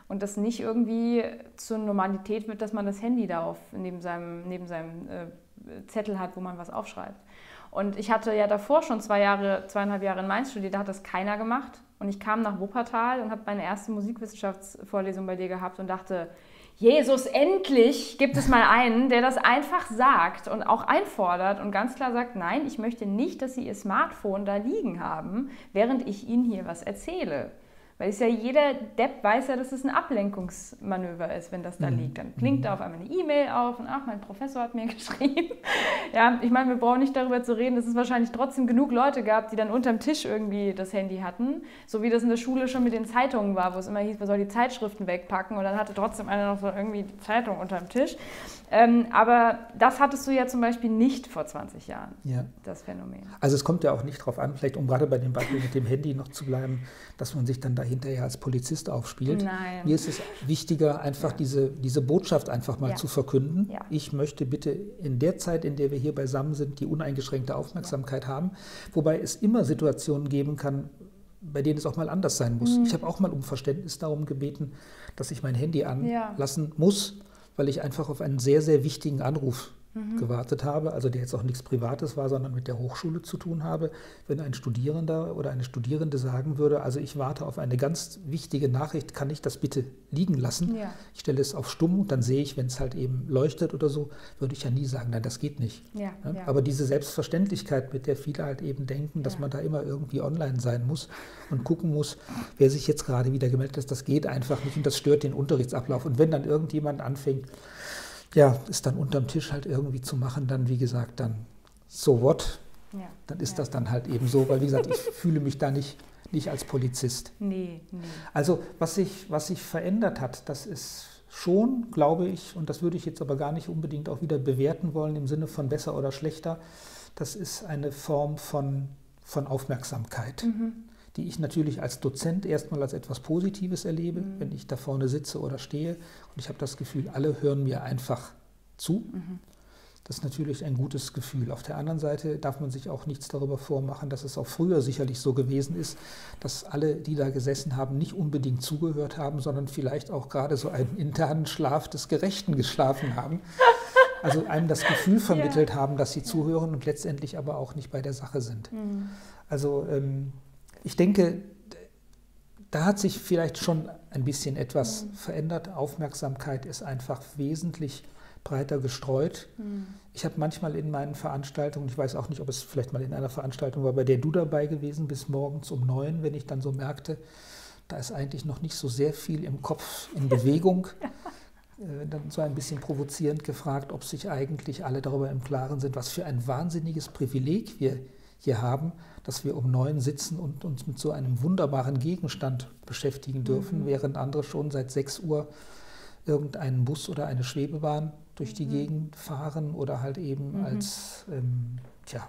und das nicht irgendwie zur Normalität wird, dass man das Handy darauf neben seinem, neben seinem äh, Zettel hat, wo man was aufschreibt. Und ich hatte ja davor schon zwei Jahre, zweieinhalb Jahre in Mainz studiert, da hat das keiner gemacht. Und ich kam nach Wuppertal und habe meine erste Musikwissenschaftsvorlesung bei dir gehabt und dachte, Jesus, endlich gibt es mal einen, der das einfach sagt und auch einfordert und ganz klar sagt, nein, ich möchte nicht, dass Sie Ihr Smartphone da liegen haben, während ich Ihnen hier was erzähle. Weil es ja jeder Depp weiß ja, dass es ein Ablenkungsmanöver ist, wenn das da mhm. liegt. Dann klingt da auf einmal eine E-Mail auf und ach, mein Professor hat mir [laughs] geschrieben. ja, ich meine, wir brauchen nicht darüber zu reden, dass es wahrscheinlich trotzdem genug Leute gab, die dann unterm Tisch irgendwie das Handy hatten. So wie das in der Schule schon mit den Zeitungen war, wo es immer hieß, man soll die Zeitschriften wegpacken und dann hatte trotzdem einer noch so irgendwie die Zeitung unterm Tisch. Ähm, aber das hattest du ja zum Beispiel nicht vor 20 Jahren, ja. das Phänomen. Also es kommt ja auch nicht darauf an, vielleicht um gerade bei dem Beispiel mit dem Handy noch zu bleiben, dass man sich dann da hinterher als Polizist aufspielt. Nein. Mir ist es wichtiger, einfach ja. diese, diese Botschaft einfach mal ja. zu verkünden. Ich möchte bitte in der Zeit, in der wir hier beisammen sind, die uneingeschränkte Aufmerksamkeit haben. Wobei es immer Situationen geben kann, bei denen es auch mal anders sein muss. Mhm. Ich habe auch mal um Verständnis darum gebeten, dass ich mein Handy anlassen muss weil ich einfach auf einen sehr, sehr wichtigen Anruf mhm. gewartet habe, also der jetzt auch nichts Privates war, sondern mit der Hochschule zu tun habe. Wenn ein Studierender oder eine Studierende sagen würde, also ich warte auf eine ganz wichtige Nachricht, kann ich das bitte liegen lassen? Ja. Ich stelle es auf stumm, dann sehe ich, wenn es halt eben leuchtet oder so, würde ich ja nie sagen, nein, das geht nicht. Ja, ja. Aber diese Selbstverständlichkeit, mit der viele halt eben denken, dass man da immer irgendwie online sein muss und gucken muss, wer sich jetzt gerade wieder gemeldet hat, das geht einfach nicht und das stört den Unterrichtsablauf. Und wenn dann irgendjemand anfängt, ja, ist dann unterm Tisch halt irgendwie zu machen, dann wie gesagt, dann so what, ja, dann ist ja. das dann halt eben so, weil wie gesagt, ich fühle mich da nicht, nicht als Polizist. [laughs] Nee, nee. Also was sich, was sich verändert hat, das ist schon, glaube ich, und das würde ich jetzt aber gar nicht unbedingt auch wieder bewerten wollen im Sinne von besser oder schlechter, das ist eine Form von, von Aufmerksamkeit. Mhm die ich natürlich als Dozent erstmal als etwas Positives erlebe, mhm. wenn ich da vorne sitze oder stehe. Und ich habe das Gefühl, alle hören mir einfach zu. Mhm. Das ist natürlich ein gutes Gefühl. Auf der anderen Seite darf man sich auch nichts darüber vormachen, dass es auch früher sicherlich so gewesen ist, dass alle, die da gesessen haben, nicht unbedingt zugehört haben, sondern vielleicht auch gerade so einen internen Schlaf des Gerechten geschlafen haben. Also einem das Gefühl vermittelt ja. haben, dass sie zuhören und letztendlich aber auch nicht bei der Sache sind. Mhm. Also ähm, ich denke, da hat sich vielleicht schon ein bisschen etwas mhm. verändert. Aufmerksamkeit ist einfach wesentlich breiter gestreut. Mhm. Ich habe manchmal in meinen Veranstaltungen, ich weiß auch nicht, ob es vielleicht mal in einer Veranstaltung war, bei der du dabei gewesen bist, morgens um neun, wenn ich dann so merkte, da ist eigentlich noch nicht so sehr viel im Kopf in Bewegung. [laughs] äh, dann so ein bisschen provozierend gefragt, ob sich eigentlich alle darüber im Klaren sind, was für ein wahnsinniges Privileg wir hier haben, dass wir um neun sitzen und uns mit so einem wunderbaren Gegenstand beschäftigen dürfen, mhm. während andere schon seit sechs Uhr irgendeinen Bus oder eine Schwebebahn durch die mhm. Gegend fahren oder halt eben mhm. als ähm, tja,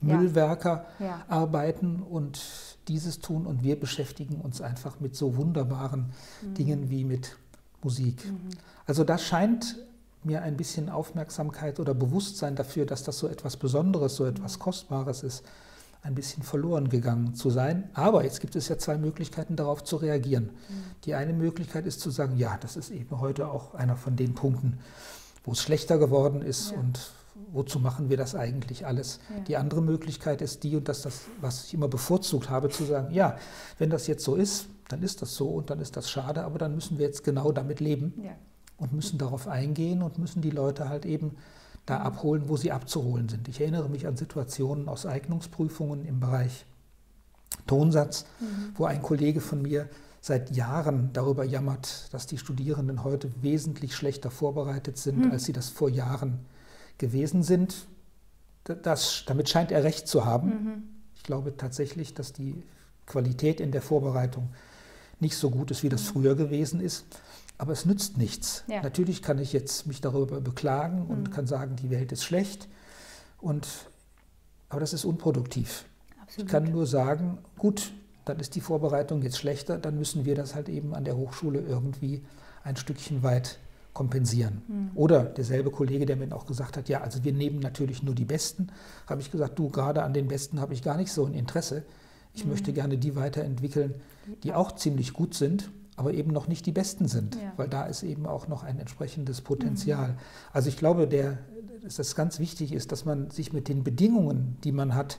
Müllwerker ja. Ja. arbeiten und dieses tun und wir beschäftigen uns einfach mit so wunderbaren mhm. Dingen wie mit Musik. Mhm. Also das scheint mir ein bisschen Aufmerksamkeit oder Bewusstsein dafür, dass das so etwas Besonderes, so etwas Kostbares ist, ein bisschen verloren gegangen zu sein. Aber jetzt gibt es ja zwei Möglichkeiten, darauf zu reagieren. Mhm. Die eine Möglichkeit ist zu sagen, ja, das ist eben heute auch einer von den Punkten, wo es schlechter geworden ist ja. und wozu machen wir das eigentlich alles? Ja. Die andere Möglichkeit ist die, und das ist das, was ich immer bevorzugt habe, zu sagen, ja, wenn das jetzt so ist, dann ist das so und dann ist das schade, aber dann müssen wir jetzt genau damit leben ja. und müssen darauf eingehen und müssen die Leute halt eben da abholen, wo sie abzuholen sind. Ich erinnere mich an Situationen aus Eignungsprüfungen im Bereich Tonsatz, mhm. wo ein Kollege von mir seit Jahren darüber jammert, dass die Studierenden heute wesentlich schlechter vorbereitet sind, mhm. als sie das vor Jahren gewesen sind. Das, damit scheint er recht zu haben. Mhm. Ich glaube tatsächlich, dass die Qualität in der Vorbereitung nicht so gut ist, wie das mhm. früher gewesen ist. Aber es nützt nichts. Ja. Natürlich kann ich jetzt mich darüber beklagen und mhm. kann sagen, die Welt ist schlecht. Und, aber das ist unproduktiv. Absolut. Ich kann nur sagen, gut, dann ist die Vorbereitung jetzt schlechter, dann müssen wir das halt eben an der Hochschule irgendwie ein Stückchen weit kompensieren. Mhm. Oder derselbe Kollege, der mir auch gesagt hat, ja, also wir nehmen natürlich nur die Besten, habe ich gesagt, du, gerade an den Besten habe ich gar nicht so ein Interesse. Ich mhm. möchte gerne die weiterentwickeln, die auch ziemlich gut sind aber eben noch nicht die besten sind, ja. weil da ist eben auch noch ein entsprechendes Potenzial. Mhm. Also ich glaube, der, dass das ganz wichtig ist, dass man sich mit den Bedingungen, die man hat,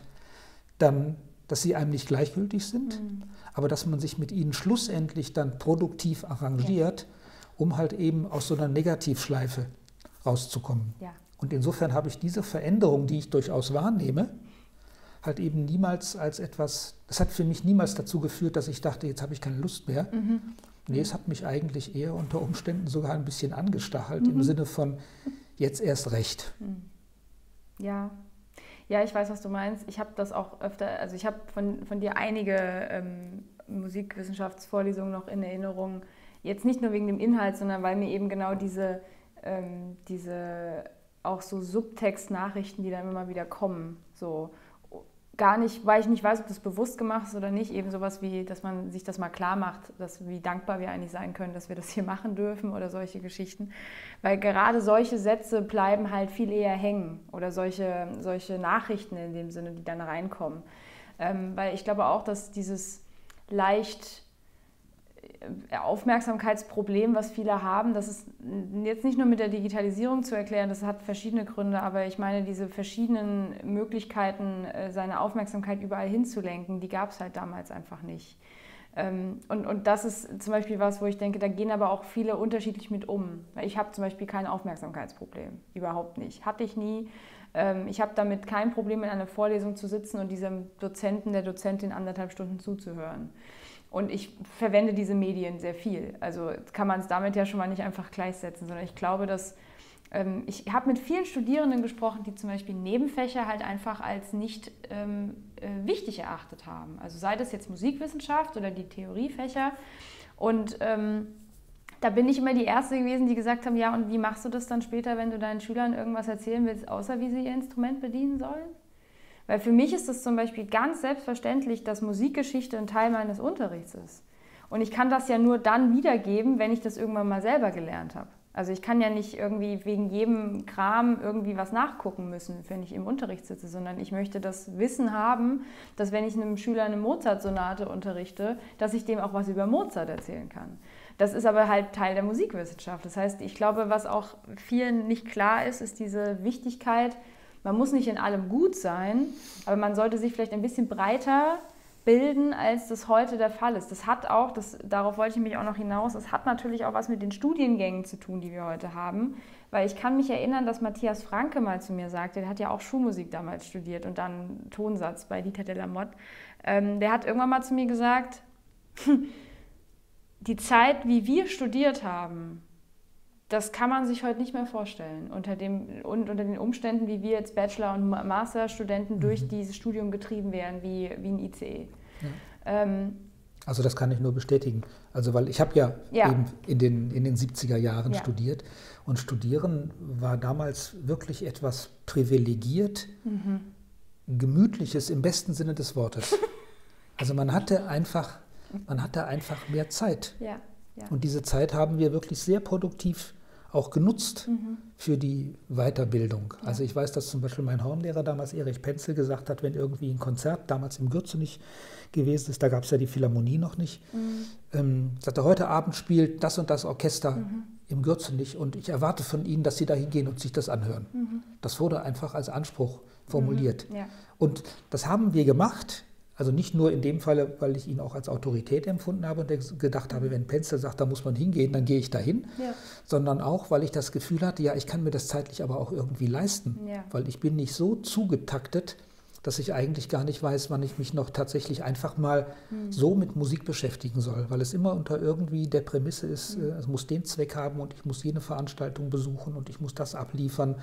dann, dass sie einem nicht gleichgültig sind, mhm. aber dass man sich mit ihnen schlussendlich dann produktiv arrangiert, ja. um halt eben aus so einer Negativschleife rauszukommen. Ja. Und insofern habe ich diese Veränderung, die ich durchaus wahrnehme, halt eben niemals als etwas, das hat für mich niemals dazu geführt, dass ich dachte, jetzt habe ich keine Lust mehr. Mhm. Nee, es hat mich eigentlich eher unter Umständen sogar ein bisschen angestachelt, mhm. im Sinne von jetzt erst recht. Mhm. Ja. Ja, ich weiß, was du meinst. Ich habe das auch öfter, also ich habe von, von dir einige ähm, Musikwissenschaftsvorlesungen noch in Erinnerung. Jetzt nicht nur wegen dem Inhalt, sondern weil mir eben genau diese, ähm, diese auch so Subtextnachrichten, die dann immer wieder kommen, so gar nicht, weil ich nicht weiß, ob das bewusst gemacht ist oder nicht, eben sowas wie, dass man sich das mal klar macht, dass, wie dankbar wir eigentlich sein können, dass wir das hier machen dürfen oder solche Geschichten. Weil gerade solche Sätze bleiben halt viel eher hängen oder solche, solche Nachrichten in dem Sinne, die dann reinkommen. Ähm, weil ich glaube auch, dass dieses leicht Aufmerksamkeitsproblem, was viele haben, das ist jetzt nicht nur mit der Digitalisierung zu erklären, das hat verschiedene Gründe, aber ich meine, diese verschiedenen Möglichkeiten, äh, seine Aufmerksamkeit überall hinzulenken, die gab es halt damals einfach nicht. Ähm, und, und das ist zum Beispiel was, wo ich denke, da gehen aber auch viele unterschiedlich mit um. Ich habe zum Beispiel kein Aufmerksamkeitsproblem, überhaupt nicht. Hatte ich nie. Ähm, ich habe damit kein Problem, in einer Vorlesung zu sitzen und diesem Dozenten, der Dozentin anderthalb Stunden zuzuhören. Und ich verwende diese Medien sehr viel. Also kann man es damit ja schon mal nicht einfach gleichsetzen, sondern ich glaube, dass ähm, ich habe mit vielen Studierenden gesprochen, die zum Beispiel Nebenfächer halt einfach als nicht ähm, äh, wichtig erachtet haben. Also sei das jetzt Musikwissenschaft oder die Theoriefächer. Und ähm, da bin ich immer die Erste gewesen, die gesagt haben, ja, und wie machst du das dann später, wenn du deinen Schülern irgendwas erzählen willst, außer wie sie ihr Instrument bedienen sollen? Weil für mich ist es zum Beispiel ganz selbstverständlich, dass Musikgeschichte ein Teil meines Unterrichts ist. Und ich kann das ja nur dann wiedergeben, wenn ich das irgendwann mal selber gelernt habe. Also ich kann ja nicht irgendwie wegen jedem Kram irgendwie was nachgucken müssen, wenn ich im Unterricht sitze, sondern ich möchte das Wissen haben, dass wenn ich einem Schüler eine Mozart-Sonate unterrichte, dass ich dem auch was über Mozart erzählen kann. Das ist aber halt Teil der Musikwissenschaft. Das heißt, ich glaube, was auch vielen nicht klar ist, ist diese Wichtigkeit, man muss nicht in allem gut sein, aber man sollte sich vielleicht ein bisschen breiter bilden, als das heute der Fall ist. Das hat auch, das, darauf wollte ich mich auch noch hinaus, das hat natürlich auch was mit den Studiengängen zu tun, die wir heute haben. Weil ich kann mich erinnern, dass Matthias Franke mal zu mir sagte, der hat ja auch Schulmusik damals studiert und dann Tonsatz bei Dieter de la Motte. Ähm, der hat irgendwann mal zu mir gesagt, [laughs] die Zeit, wie wir studiert haben, das kann man sich heute nicht mehr vorstellen. Unter dem, und unter den Umständen, wie wir jetzt Bachelor- und Masterstudenten mhm. durch dieses Studium getrieben werden, wie, wie ein ICE. Ja. Ähm, also das kann ich nur bestätigen. Also weil ich habe ja, ja, eben in den, in den 70er Jahren ja. studiert und Studieren war damals wirklich etwas privilegiert, mhm. gemütliches im besten Sinne des Wortes. [laughs] Also man hatte einfach, man hatte einfach mehr Zeit. Ja. Und diese Zeit haben wir wirklich sehr produktiv auch genutzt mhm. für die Weiterbildung. Ja. Also ich weiß, dass zum Beispiel mein Hornlehrer damals, Erich Penzel, gesagt hat, wenn irgendwie ein Konzert damals im Gürzenich gewesen ist, da gab es ja die Philharmonie noch nicht, mhm. ähm, sagte, heute Abend spielt das und das Orchester mhm. im Gürzenich und ich erwarte von Ihnen, dass Sie da hingehen und sich das anhören. Mhm. Das wurde einfach als Anspruch formuliert. Mhm. Ja. Und das haben wir gemacht also nicht nur in dem Falle, weil ich ihn auch als Autorität empfunden habe und gedacht habe, wenn Penzel sagt, da muss man hingehen, dann gehe ich dahin, ja. sondern auch, weil ich das Gefühl hatte, ja, ich kann mir das zeitlich aber auch irgendwie leisten, ja. weil ich bin nicht so zugetaktet, dass ich eigentlich gar nicht weiß, wann ich mich noch tatsächlich einfach mal mhm. so mit Musik beschäftigen soll, weil es immer unter irgendwie der Prämisse ist, mhm. es muss den Zweck haben und ich muss jene Veranstaltung besuchen und ich muss das abliefern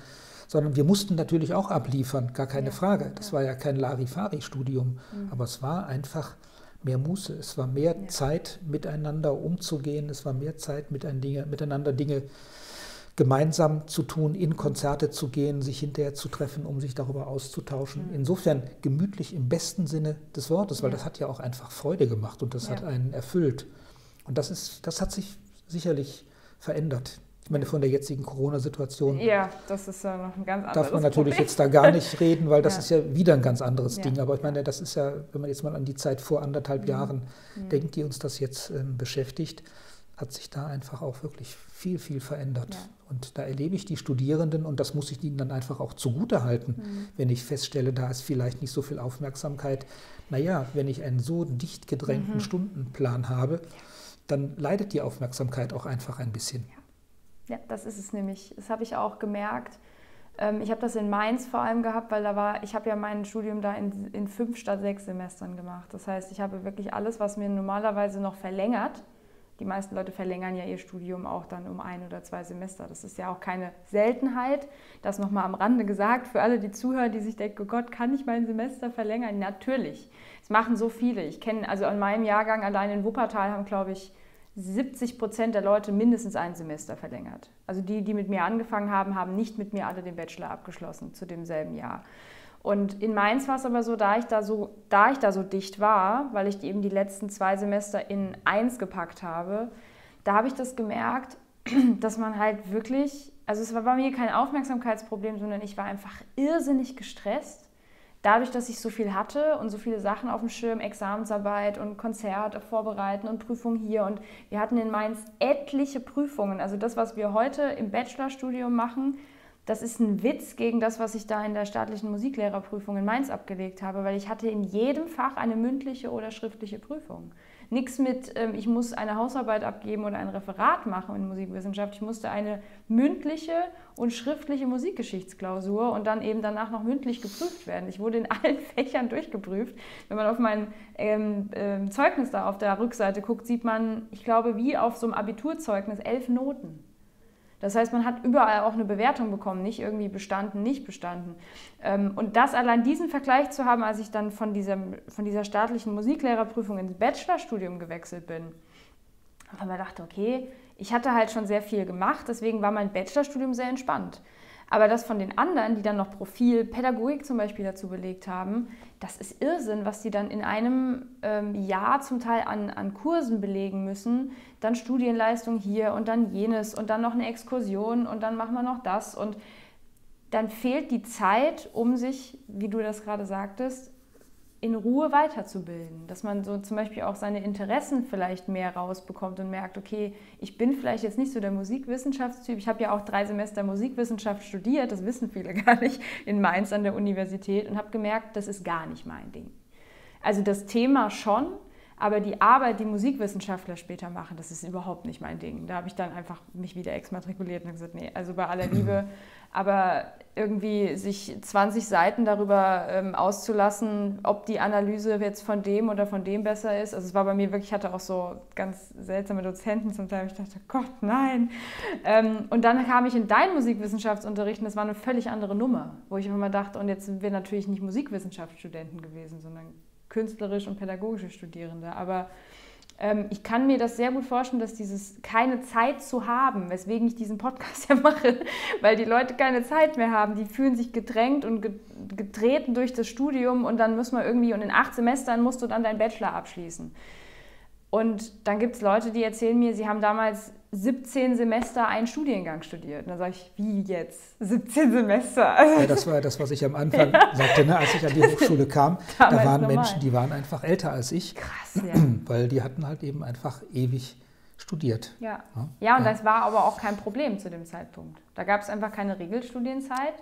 sondern wir mussten natürlich auch abliefern, gar keine ja, Frage. Das ja. war ja kein Larifari-Studium, mhm. aber es war einfach mehr Muße, es war mehr ja. Zeit, miteinander umzugehen, es war mehr Zeit, miteinander Dinge gemeinsam zu tun, in Konzerte zu gehen, sich hinterher zu treffen, um sich darüber auszutauschen. Mhm. Insofern gemütlich im besten Sinne des Wortes, weil das hat ja auch einfach Freude gemacht und das hat einen erfüllt. Und das, ist, das hat sich sicherlich verändert. Ich meine, von der jetzigen Corona-Situation. Ja, das ist ja noch ein ganz anderes Darf man natürlich Problem. jetzt da gar nicht [laughs] reden, weil das ja. ist ja wieder ein ganz anderes ja. Ding. Aber ich meine, das ist ja, wenn man jetzt mal an die Zeit vor anderthalb mhm. Jahren mhm. denkt, die uns das jetzt ähm, beschäftigt, hat sich da einfach auch wirklich viel, viel verändert. Ja. Und da erlebe ich die Studierenden und das muss ich ihnen dann einfach auch zugute halten, mhm. wenn ich feststelle, da ist vielleicht nicht so viel Aufmerksamkeit. Naja, wenn ich einen so dicht gedrängten mhm. Stundenplan habe, dann leidet die Aufmerksamkeit auch einfach ein bisschen. Ja. Das ist es nämlich. Das habe ich auch gemerkt. Ähm, ich habe das in Mainz vor allem gehabt, weil da war, ich habe ja mein Studium da in, in fünf statt sechs Semestern gemacht. Das heißt, ich habe wirklich alles, was mir normalerweise noch verlängert. Die meisten Leute verlängern ja ihr Studium auch dann um ein oder zwei Semester. Das ist ja auch keine Seltenheit. Das nochmal am Rande gesagt, für alle, die zuhören, die sich denken, oh Gott, kann ich mein Semester verlängern? Natürlich. Es machen so viele. Ich kenne, also in meinem Jahrgang allein in Wuppertal haben, glaube ich, 70 Prozent der Leute mindestens ein Semester verlängert. Also die, die mit mir angefangen haben, haben nicht mit mir alle den Bachelor abgeschlossen zu demselben Jahr. Und in Mainz war es aber so, da ich da so, da ich da so dicht war, weil ich eben die letzten zwei Semester in eins gepackt habe, da habe ich das gemerkt, [clears throat] dass man halt wirklich, also es war bei mir kein Aufmerksamkeitsproblem, sondern ich war einfach irrsinnig gestresst dadurch, dass ich so viel hatte und so viele Sachen auf dem Schirm, Examensarbeit und Konzert vorbereiten und Prüfungen hier und wir hatten in Mainz etliche Prüfungen. Also das, was wir heute im Bachelorstudium machen, das ist ein Witz gegen das, was ich da in der staatlichen Musiklehrerprüfung in Mainz abgelegt habe, weil ich hatte in jedem Fach eine mündliche oder schriftliche Prüfung. Nichts mit, ähm, ich muss eine Hausarbeit abgeben oder ein Referat machen in Musikwissenschaft. Ich musste eine mündliche und schriftliche Musikgeschichtsklausur und dann eben danach noch mündlich geprüft werden. Ich wurde in [laughs] allen Fächern durchgeprüft. Wenn man auf mein ähm, äh, Zeugnis da auf der Rückseite guckt, sieht man, ich glaube, wie auf so einem Abiturzeugnis elf Noten. Das heißt, man hat überall auch eine Bewertung bekommen, nicht irgendwie bestanden, nicht bestanden. Ähm, und das allein diesen Vergleich zu haben, als ich dann von, diesem, von dieser staatlichen Musiklehrerprüfung ins Bachelorstudium gewechselt bin, weil man dachte, okay, ich hatte halt schon sehr viel gemacht, deswegen war mein Bachelorstudium sehr entspannt. Aber das von den anderen, die dann noch Profil, Pädagogik zum Beispiel dazu belegt haben, das ist Irrsinn, was die dann in einem ähm, Jahr zum Teil an, an Kursen belegen müssen. Dann Studienleistung hier und dann jenes und dann noch eine Exkursion und dann machen wir noch das. Und dann fehlt die Zeit, um sich, wie du das gerade sagtest, in Ruhe weiterzubilden. Dass man so zum Beispiel auch seine Interessen vielleicht mehr rausbekommt und merkt, okay, ich bin vielleicht jetzt nicht so der Musikwissenschaftstyp. Ich habe ja auch drei Semester Musikwissenschaft studiert, das wissen viele [laughs] gar nicht, in Mainz an der Universität und habe gemerkt, das ist gar nicht mein Ding. Also das Thema schon, aber die Arbeit, die Musikwissenschaftler später machen, das ist überhaupt nicht mein Ding. Da habe ich dann einfach mich wieder exmatrikuliert und gesagt, nee, also bei aller Liebe, [clears throat] aber irgendwie sich 20 Seiten darüber ähm, auszulassen, ob die Analyse jetzt von dem oder von dem besser ist. Also es war bei mir wirklich, ich hatte auch so ganz seltsame Dozenten zum Teil. Ich dachte, Gott, nein. Ähm, und dann kam ich in deinen Musikwissenschaftsunterricht und das war eine völlig andere Nummer, wo ich immer dachte, und jetzt sind wir natürlich nicht Musikwissenschaftsstudenten gewesen, sondern künstlerisch und pädagogische Studierende. Aber ähm, ich kann mir das sehr gut vorstellen, dass dieses keine Zeit zu haben, weswegen ich diesen Podcast [laughs] ja mache, weil die Leute keine Zeit mehr haben, die fühlen sich gedrängt und getreten durch das Studium und dann muss man irgendwie, und in acht Semestern musst du dann deinen Bachelor abschließen. Und dann gibt es Leute, die erzählen mir, sie haben damals 17 Semester einen Studiengang studiert. Und dann sage ich, wie jetzt? 17 Semester? Ja, das war das, was ich am Anfang sagte, ne? als ich an die Hochschule kam. da waren normal. Menschen, die waren einfach älter als ich. Krass, ja. [clears throat] Weil die hatten halt eben einfach ewig studiert. Ja, ja, ja und ja. das war aber auch kein Problem zu dem Zeitpunkt. Da gab es einfach keine Regelstudienzeit.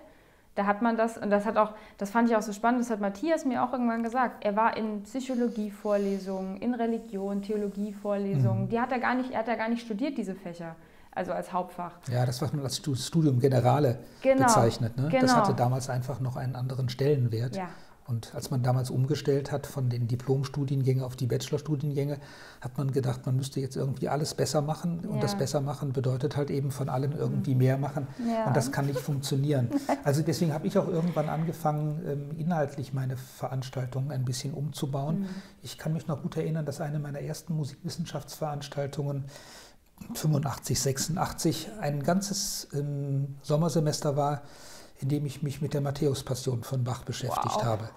Da hat man das, und das hat auch, das fand ich auch so spannend, das hat Matthias mir auch irgendwann gesagt. Er war in Psychologievorlesungen, in Religion, Theologievorlesungen. Mhm. Die hat er gar nicht, er hat ja gar nicht studiert, diese Fächer. Also als Hauptfach. Ja, das, was man als Studium Generale genau. bezeichnet. Ne? Genau. Das hatte damals einfach noch einen anderen Stellenwert. Ja. Und als man damals umgestellt hat von den Diplomstudiengängen auf die Bachelorstudiengänge, hat man gedacht, man müsste jetzt irgendwie alles besser machen. Und ja. das besser machen bedeutet halt eben von allem irgendwie mhm. mehr machen. Ja. Und das kann nicht funktionieren. [laughs] Also deswegen habe ich auch irgendwann angefangen, ähm, inhaltlich meine Veranstaltungen ein bisschen umzubauen. Mhm. Ich kann mich noch gut erinnern, dass eine meiner ersten Musikwissenschaftsveranstaltungen 85, 86 ein ganzes ähm, Sommersemester war, in dem ich mich mit der Matthäus-Passion von Bach beschäftigt wow. habe.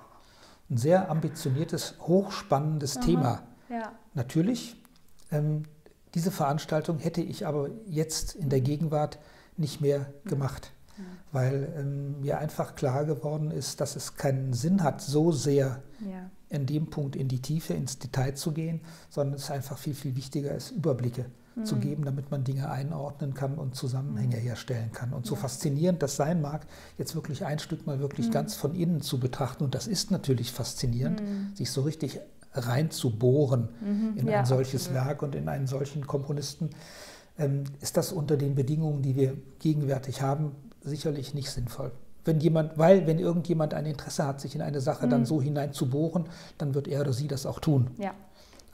Ein sehr ambitioniertes, hochspannendes Aha. Thema. Ja. Natürlich, ähm, diese Veranstaltung hätte ich aber jetzt in der Gegenwart nicht mehr gemacht, ja. weil ähm, mir einfach klar geworden ist, dass es keinen Sinn hat, so sehr ja. in dem Punkt in die Tiefe, ins Detail zu gehen, sondern es einfach viel, viel wichtiger ist, Überblicke zu mhm. geben, damit man Dinge einordnen kann und Zusammenhänge mhm. herstellen kann. Und so ja. faszinierend das sein mag, jetzt wirklich ein Stück mal wirklich mhm. ganz von innen zu betrachten, und das ist natürlich faszinierend, mhm. sich so richtig reinzubohren mhm. in ja, ein solches absolut. Werk und in einen solchen Komponisten, ähm, ist das unter den Bedingungen, die wir gegenwärtig haben, sicherlich nicht sinnvoll. Wenn jemand, weil wenn irgendjemand ein Interesse hat, sich in eine Sache dann mhm. so hineinzubohren, dann wird er oder sie das auch tun. Ja.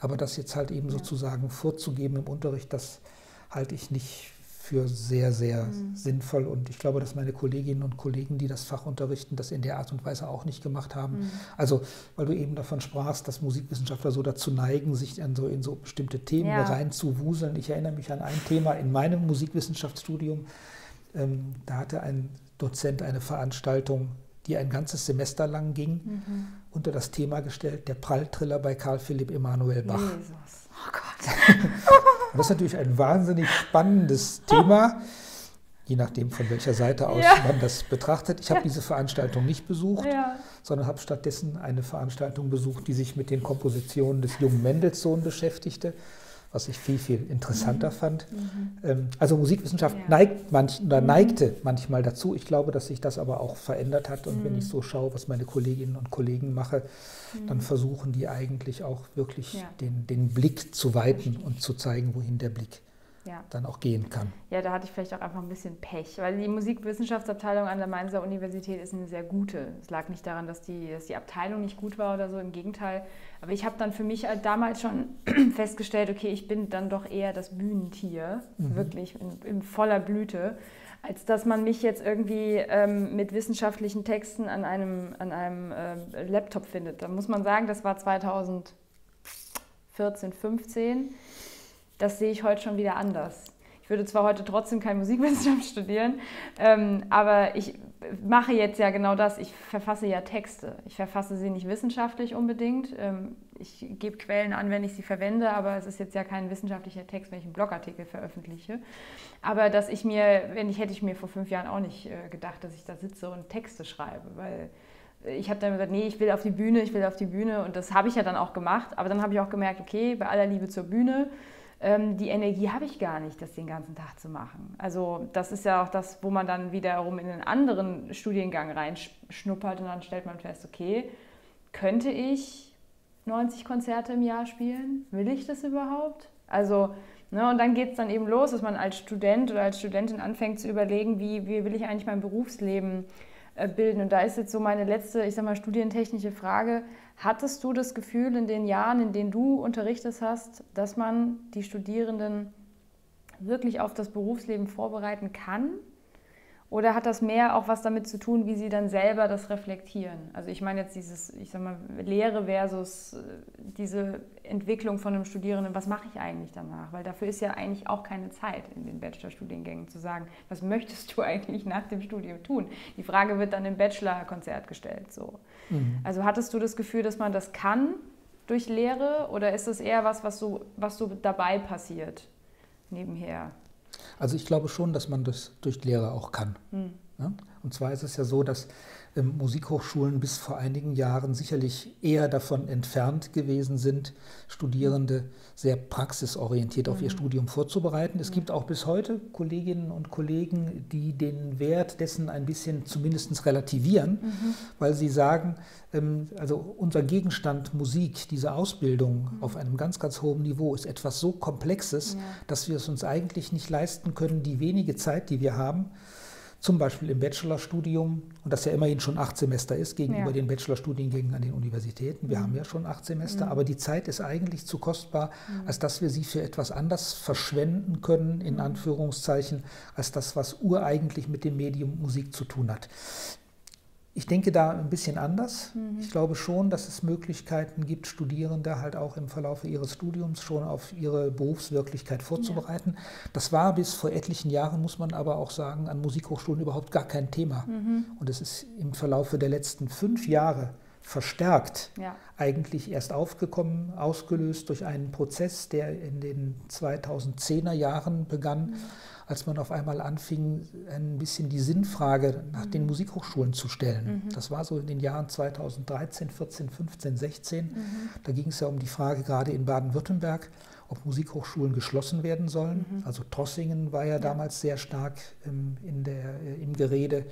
Aber das jetzt halt eben sozusagen vorzugeben im Unterricht, das halte ich nicht für sehr, sehr mhm. sinnvoll. Und ich glaube, dass meine Kolleginnen und Kollegen, die das Fach unterrichten, das in der Art und Weise auch nicht gemacht haben. Mhm. Also, weil du eben davon sprachst, dass Musikwissenschaftler so dazu neigen, sich in so, in so bestimmte Themen ja. reinzuwuseln. Ich erinnere mich an ein Thema in meinem Musikwissenschaftsstudium. Ähm, da hatte ein Dozent eine Veranstaltung, die ein ganzes Semester lang ging. Mhm unter das Thema gestellt, der Pralltriller bei Karl Philipp Emanuel Bach. Jesus. Oh Gott. [laughs] das ist natürlich ein wahnsinnig spannendes Thema, je nachdem von welcher Seite aus ja. man das betrachtet. Ich habe diese Veranstaltung nicht besucht, ja. sondern habe stattdessen eine Veranstaltung besucht, die sich mit den Kompositionen des jungen Mendelssohn beschäftigte was ich viel, viel interessanter mhm. fand. Mhm. Ähm, also Musikwissenschaft ja. neigt manch, oder mhm. neigte manchmal dazu. Ich glaube, dass sich das aber auch verändert hat. Und wenn mhm. ich so schaue, was meine Kolleginnen und Kollegen mache, dann mhm. versuchen die eigentlich auch wirklich ja. den, den Blick zu weiten und zu zeigen, wohin der Blick ja. dann auch gehen kann. Ja, da hatte ich vielleicht auch einfach ein bisschen Pech, weil die Musikwissenschaftsabteilung an der Mainzer Universität ist eine sehr gute. Es lag nicht daran, dass die, dass die Abteilung nicht gut war oder so, im Gegenteil. Aber ich habe dann für mich halt damals schon [clears throat] festgestellt, okay, ich bin dann doch eher das Bühnentier, mhm. wirklich in, in, voller Blüte, als dass man mich jetzt irgendwie ähm, mit wissenschaftlichen Texten an einem, an einem äh, Laptop findet. Da muss man sagen, das war 2014, 15 das sehe ich heute schon wieder anders. Ich würde zwar heute trotzdem keine Musikwissenschaft [laughs] studieren, ähm, aber ich mache jetzt ja genau das. Ich verfasse ja Texte. Ich verfasse sie nicht wissenschaftlich unbedingt. Ähm, ich gebe Quellen an, wenn ich sie verwende, aber es ist jetzt ja kein wissenschaftlicher Text, wenn ich einen Blogartikel veröffentliche. Aber dass ich mir, wenn ich hätte ich mir vor fünf Jahren auch nicht äh, gedacht, dass ich da sitze und Texte schreibe, weil ich habe dann gesagt, nee, ich will auf die Bühne, ich will auf die Bühne und das habe ich ja dann auch gemacht. Aber dann habe ich auch gemerkt, okay, bei aller Liebe zur Bühne, die Energie habe ich gar nicht, das den ganzen Tag zu machen. Also das ist ja auch das, wo man dann wiederum in einen anderen Studiengang reinschnuppert und dann stellt man fest, okay, könnte ich 90 Konzerte im Jahr spielen? Will ich das überhaupt? Also, ne, und dann geht es dann eben los, dass man als Student oder als Studentin anfängt zu überlegen, wie, wie will ich eigentlich mein Berufsleben äh, bilden. Und da ist jetzt so meine letzte, ich sag mal, studientechnische Frage. Hattest du das Gefühl in den Jahren, in denen du unterrichtet hast, dass man die Studierenden wirklich auf das Berufsleben vorbereiten kann? Oder hat das mehr auch was damit zu tun, wie sie dann selber das reflektieren? Also ich meine jetzt dieses, ich sag mal, Lehre versus äh, diese Entwicklung von einem Studierenden, was mache ich eigentlich danach? Weil dafür ist ja eigentlich auch keine Zeit in den Bachelorstudiengängen zu sagen, was möchtest du [laughs] eigentlich nach dem Studium tun? Die Frage wird dann im Bachelorkonzert gestellt. So. Mhm. Also hattest du das Gefühl, dass man das kann durch Lehre oder ist das eher was, was so, was so dabei passiert, nebenher? Also ich glaube schon, dass man das durch Lehre auch kann. Mhm. Ja? Und zwar ist es ja so, dass Musikhochschulen bis vor einigen Jahren sicherlich eher davon entfernt gewesen sind, Studierende sehr praxisorientiert auf ihr mhm. Studium vorzubereiten. Es gibt auch bis heute Kolleginnen und Kollegen, die den Wert dessen ein bisschen zumindest relativieren, mhm. weil sie sagen, ähm, also unser Gegenstand Musik, diese Ausbildung mhm. auf einem ganz, ganz hohen Niveau ist etwas so Komplexes, ja. dass wir es uns eigentlich nicht leisten können, die wenige Zeit, die wir haben, zum Beispiel im Bachelorstudium, und das ja immerhin schon acht Semester ist gegenüber ja. den Bachelorstudiengängen an den Universitäten. Wir mhm. haben ja schon acht Semester, mhm. aber die Zeit ist eigentlich zu kostbar, mhm. als dass wir sie für etwas anders verschwenden können, in mhm. Anführungszeichen, als das, was ureigentlich mit dem Medium Musik zu tun hat. Ich denke da ein bisschen anders. Mhm. Ich glaube schon, dass es Möglichkeiten gibt, Studierende halt auch im Verlauf ihres Studiums schon auf ihre Berufswirklichkeit vorzubereiten. Ja. Das war bis vor etlichen Jahren, muss man aber auch sagen, an Musikhochschulen überhaupt gar kein Thema. Mhm. Und es ist im Verlauf der letzten fünf Jahre verstärkt ja. eigentlich erst aufgekommen, ausgelöst durch einen Prozess, der in den 2010er Jahren begann. Mhm als man auf einmal anfing, ein bisschen die Sinnfrage nach mhm. den Musikhochschulen zu stellen. Mhm. Das war so in den Jahren 2013, 14, 15, 16. Mhm. Da ging es ja um die Frage gerade in Baden-Württemberg, ob Musikhochschulen geschlossen werden sollen. Mhm. Also Trossingen war ja, ja, damals sehr stark ähm, in der, äh, im Gerede.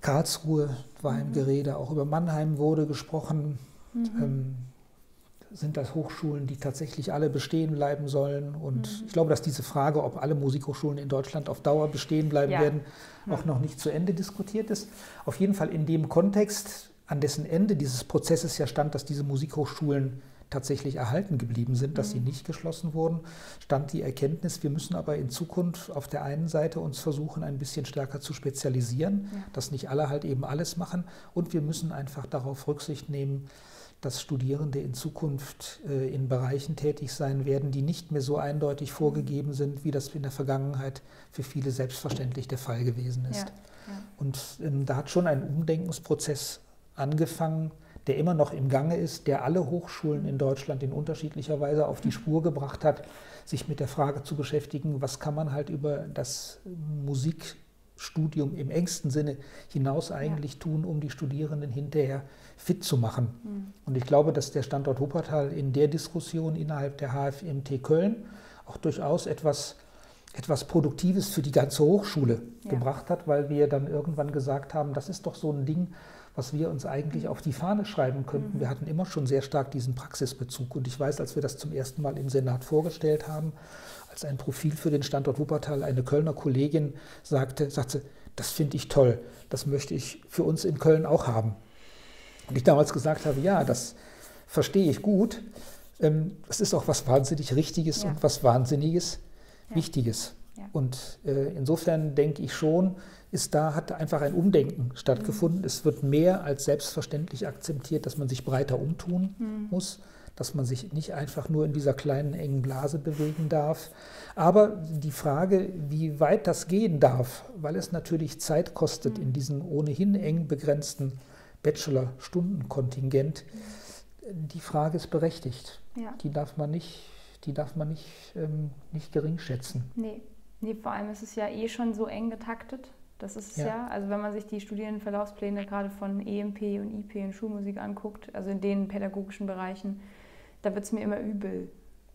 Karlsruhe war im mhm. Gerede, auch über Mannheim wurde gesprochen. Mhm. Ähm, sind das Hochschulen, die tatsächlich alle bestehen bleiben sollen? Und mhm. ich glaube, dass diese Frage, ob alle Musikhochschulen in Deutschland auf Dauer bestehen bleiben ja. werden, auch noch nicht zu Ende diskutiert ist. Auf jeden Fall in dem Kontext, an dessen Ende dieses Prozesses ja stand, dass diese Musikhochschulen tatsächlich erhalten geblieben sind, dass mhm. sie nicht geschlossen wurden, stand die Erkenntnis, wir müssen aber in Zukunft auf der einen Seite uns versuchen, ein bisschen stärker zu spezialisieren, ja. dass nicht alle halt eben alles machen und wir müssen einfach darauf Rücksicht nehmen, dass Studierende in Zukunft äh, in Bereichen tätig sein werden, die nicht mehr so eindeutig vorgegeben sind, wie das in der Vergangenheit für viele selbstverständlich der Fall gewesen ist. Ja, ja. Und ähm, da hat schon ein Umdenkensprozess angefangen, der immer noch im Gange ist, der alle Hochschulen in Deutschland in unterschiedlicher Weise auf die Spur gebracht hat, sich mit der Frage zu beschäftigen, was kann man halt über das Musikstudium im engsten Sinne hinaus eigentlich ja. tun, um die Studierenden hinterher fit zu machen. Mhm. Und ich glaube, dass der Standort Wuppertal in der Diskussion innerhalb der HFMT Köln auch durchaus etwas, etwas Produktives für die ganze Hochschule ja. gebracht hat, weil wir dann irgendwann gesagt haben, das ist doch so ein Ding, was wir uns eigentlich mhm. auf die Fahne schreiben könnten. Mhm. Wir hatten immer schon sehr stark diesen Praxisbezug. Und ich weiß, als wir das zum ersten Mal im Senat vorgestellt haben, als ein Profil für den Standort Wuppertal, eine Kölner Kollegin sagte, sagte, das finde ich toll, das möchte ich für uns in Köln auch haben. Und ich damals gesagt habe, ja, das verstehe ich gut. Ähm, es ist auch was wahnsinnig Richtiges ja. und was Wahnsinniges ja. Wichtiges. Ja. Und äh, insofern denke ich schon, ist da, hat einfach ein Umdenken stattgefunden. Mhm. Es wird mehr als selbstverständlich akzeptiert, dass man sich breiter umtun mhm. muss, dass man sich nicht einfach nur in dieser kleinen engen Blase bewegen darf. Aber die Frage, wie weit das gehen darf, weil es natürlich Zeit kostet in diesem ohnehin eng begrenzten Bachelor-Stundenkontingent, die Frage ist berechtigt. Ja. Die darf man nicht, die darf man nicht, ähm, nicht gering schätzen. Nee. nee, vor allem ist es ja eh schon so eng getaktet. Das ist es ja. ja. Also wenn man sich die Studienverlaufspläne gerade von EMP und IP und Schulmusik anguckt, also in den pädagogischen Bereichen, da wird es mir immer übel.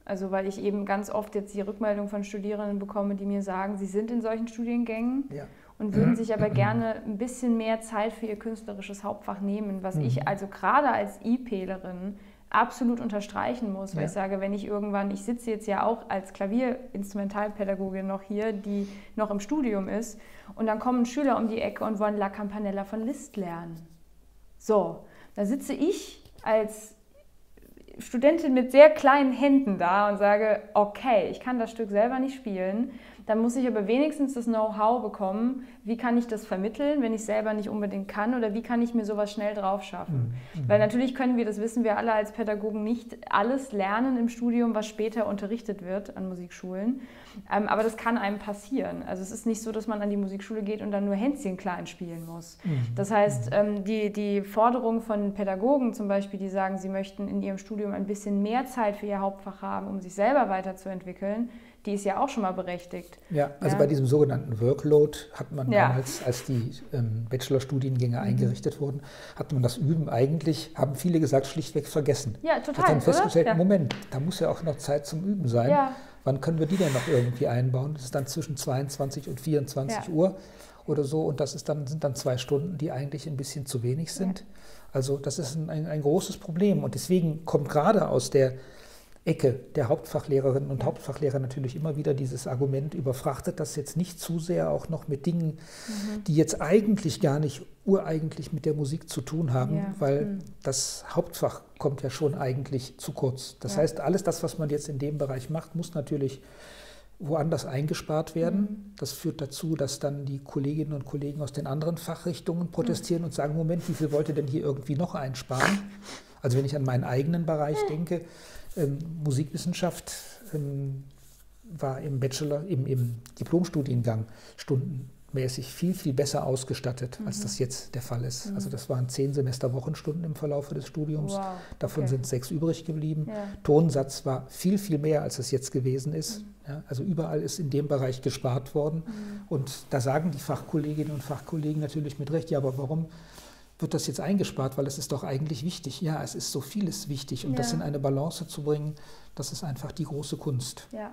Also weil ich eben ganz oft jetzt die Rückmeldung von Studierenden bekomme, die mir sagen, sie sind in solchen Studiengängen ja. und würden sich aber [clears throat] gerne ein bisschen mehr Zeit für ihr künstlerisches Hauptfach nehmen, was mhm. ich also gerade als IPlerin absolut unterstreichen muss, weil ja. ich sage, wenn ich irgendwann, ich sitze jetzt ja auch als Klavierinstrumentalpädagogin noch hier, die noch im Studium ist, und dann kommen Schüler um die Ecke und wollen La Campanella von Liszt lernen. So, da sitze ich als Studentin mit sehr kleinen Händen da und sage, okay, ich kann das Stück selber nicht spielen, dann muss ich aber wenigstens das Know-how bekommen, wie kann ich das vermitteln, wenn ich selber nicht unbedingt kann oder wie kann ich mir sowas schnell drauf schaffen. Mhm. Weil natürlich können wir, das wissen wir alle als Pädagogen, nicht alles lernen im Studium, was später unterrichtet wird an Musikschulen. Ähm, aber das kann einem passieren. Also es ist nicht so, dass man an die Musikschule geht und dann nur Hänschen klein spielen muss. Mhm. Das heißt, ähm, die, die Forderung von Pädagogen zum Beispiel, die sagen, sie möchten in ihrem Studium ein bisschen mehr Zeit für ihr Hauptfach haben, um sich selber weiterzuentwickeln, die ist ja auch schon mal berechtigt. Ja, also ja. bei diesem sogenannten Workload hat man ja. damals, als die ähm, Bachelorstudiengänge mhm. eingerichtet wurden, hat man das Üben eigentlich, haben viele gesagt, schlichtweg vergessen. Ja, total. Hat dann festgestellt, ja. Moment, da muss ja auch noch Zeit zum Üben sein. Wann können wir die denn noch irgendwie einbauen? Das ist dann zwischen 22 und 24 Uhr oder so und das ist dann, sind dann zwei Stunden, die eigentlich ein bisschen zu wenig sind. Also das ist ein, ein, ein großes Problem und deswegen kommt gerade aus der Ecke der Hauptfachlehrerinnen und Hauptfachlehrer natürlich immer wieder dieses Argument überfrachtet, das jetzt nicht zu sehr auch noch mit Dingen, mhm. die jetzt eigentlich gar nicht ureigentlich mit der Musik zu tun haben, ja. weil mhm. das Hauptfach kommt ja schon eigentlich zu kurz. Das ja. heißt, alles das, was man jetzt in dem Bereich macht, muss natürlich woanders eingespart werden. Mhm. Das führt dazu, dass dann die Kolleginnen und Kollegen aus den anderen Fachrichtungen protestieren mhm. und sagen, Moment, wie viel wollt ihr denn hier irgendwie noch einsparen? Also wenn ich an meinen eigenen Bereich denke, ähm, Musikwissenschaft ähm, war im Bachelor, im, im Diplomstudiengang stundenmäßig viel, viel besser ausgestattet, mhm. als das jetzt der Fall ist. Mhm. Also das waren zehn Semester Wochenstunden im Verlauf des Studiums. Wow. Davon okay. sind sechs übrig geblieben. Ja. Tonsatz war viel, viel mehr, als es jetzt gewesen ist. Mhm. Ja, also überall ist in dem Bereich gespart worden. Mhm. Und da sagen die Fachkolleginnen und Fachkollegen natürlich mit Recht, ja, aber warum wird das jetzt eingespart, weil es ist doch eigentlich wichtig. Ja, es ist so vieles wichtig und ja. das in eine Balance zu bringen, das ist einfach die große Kunst. Ja,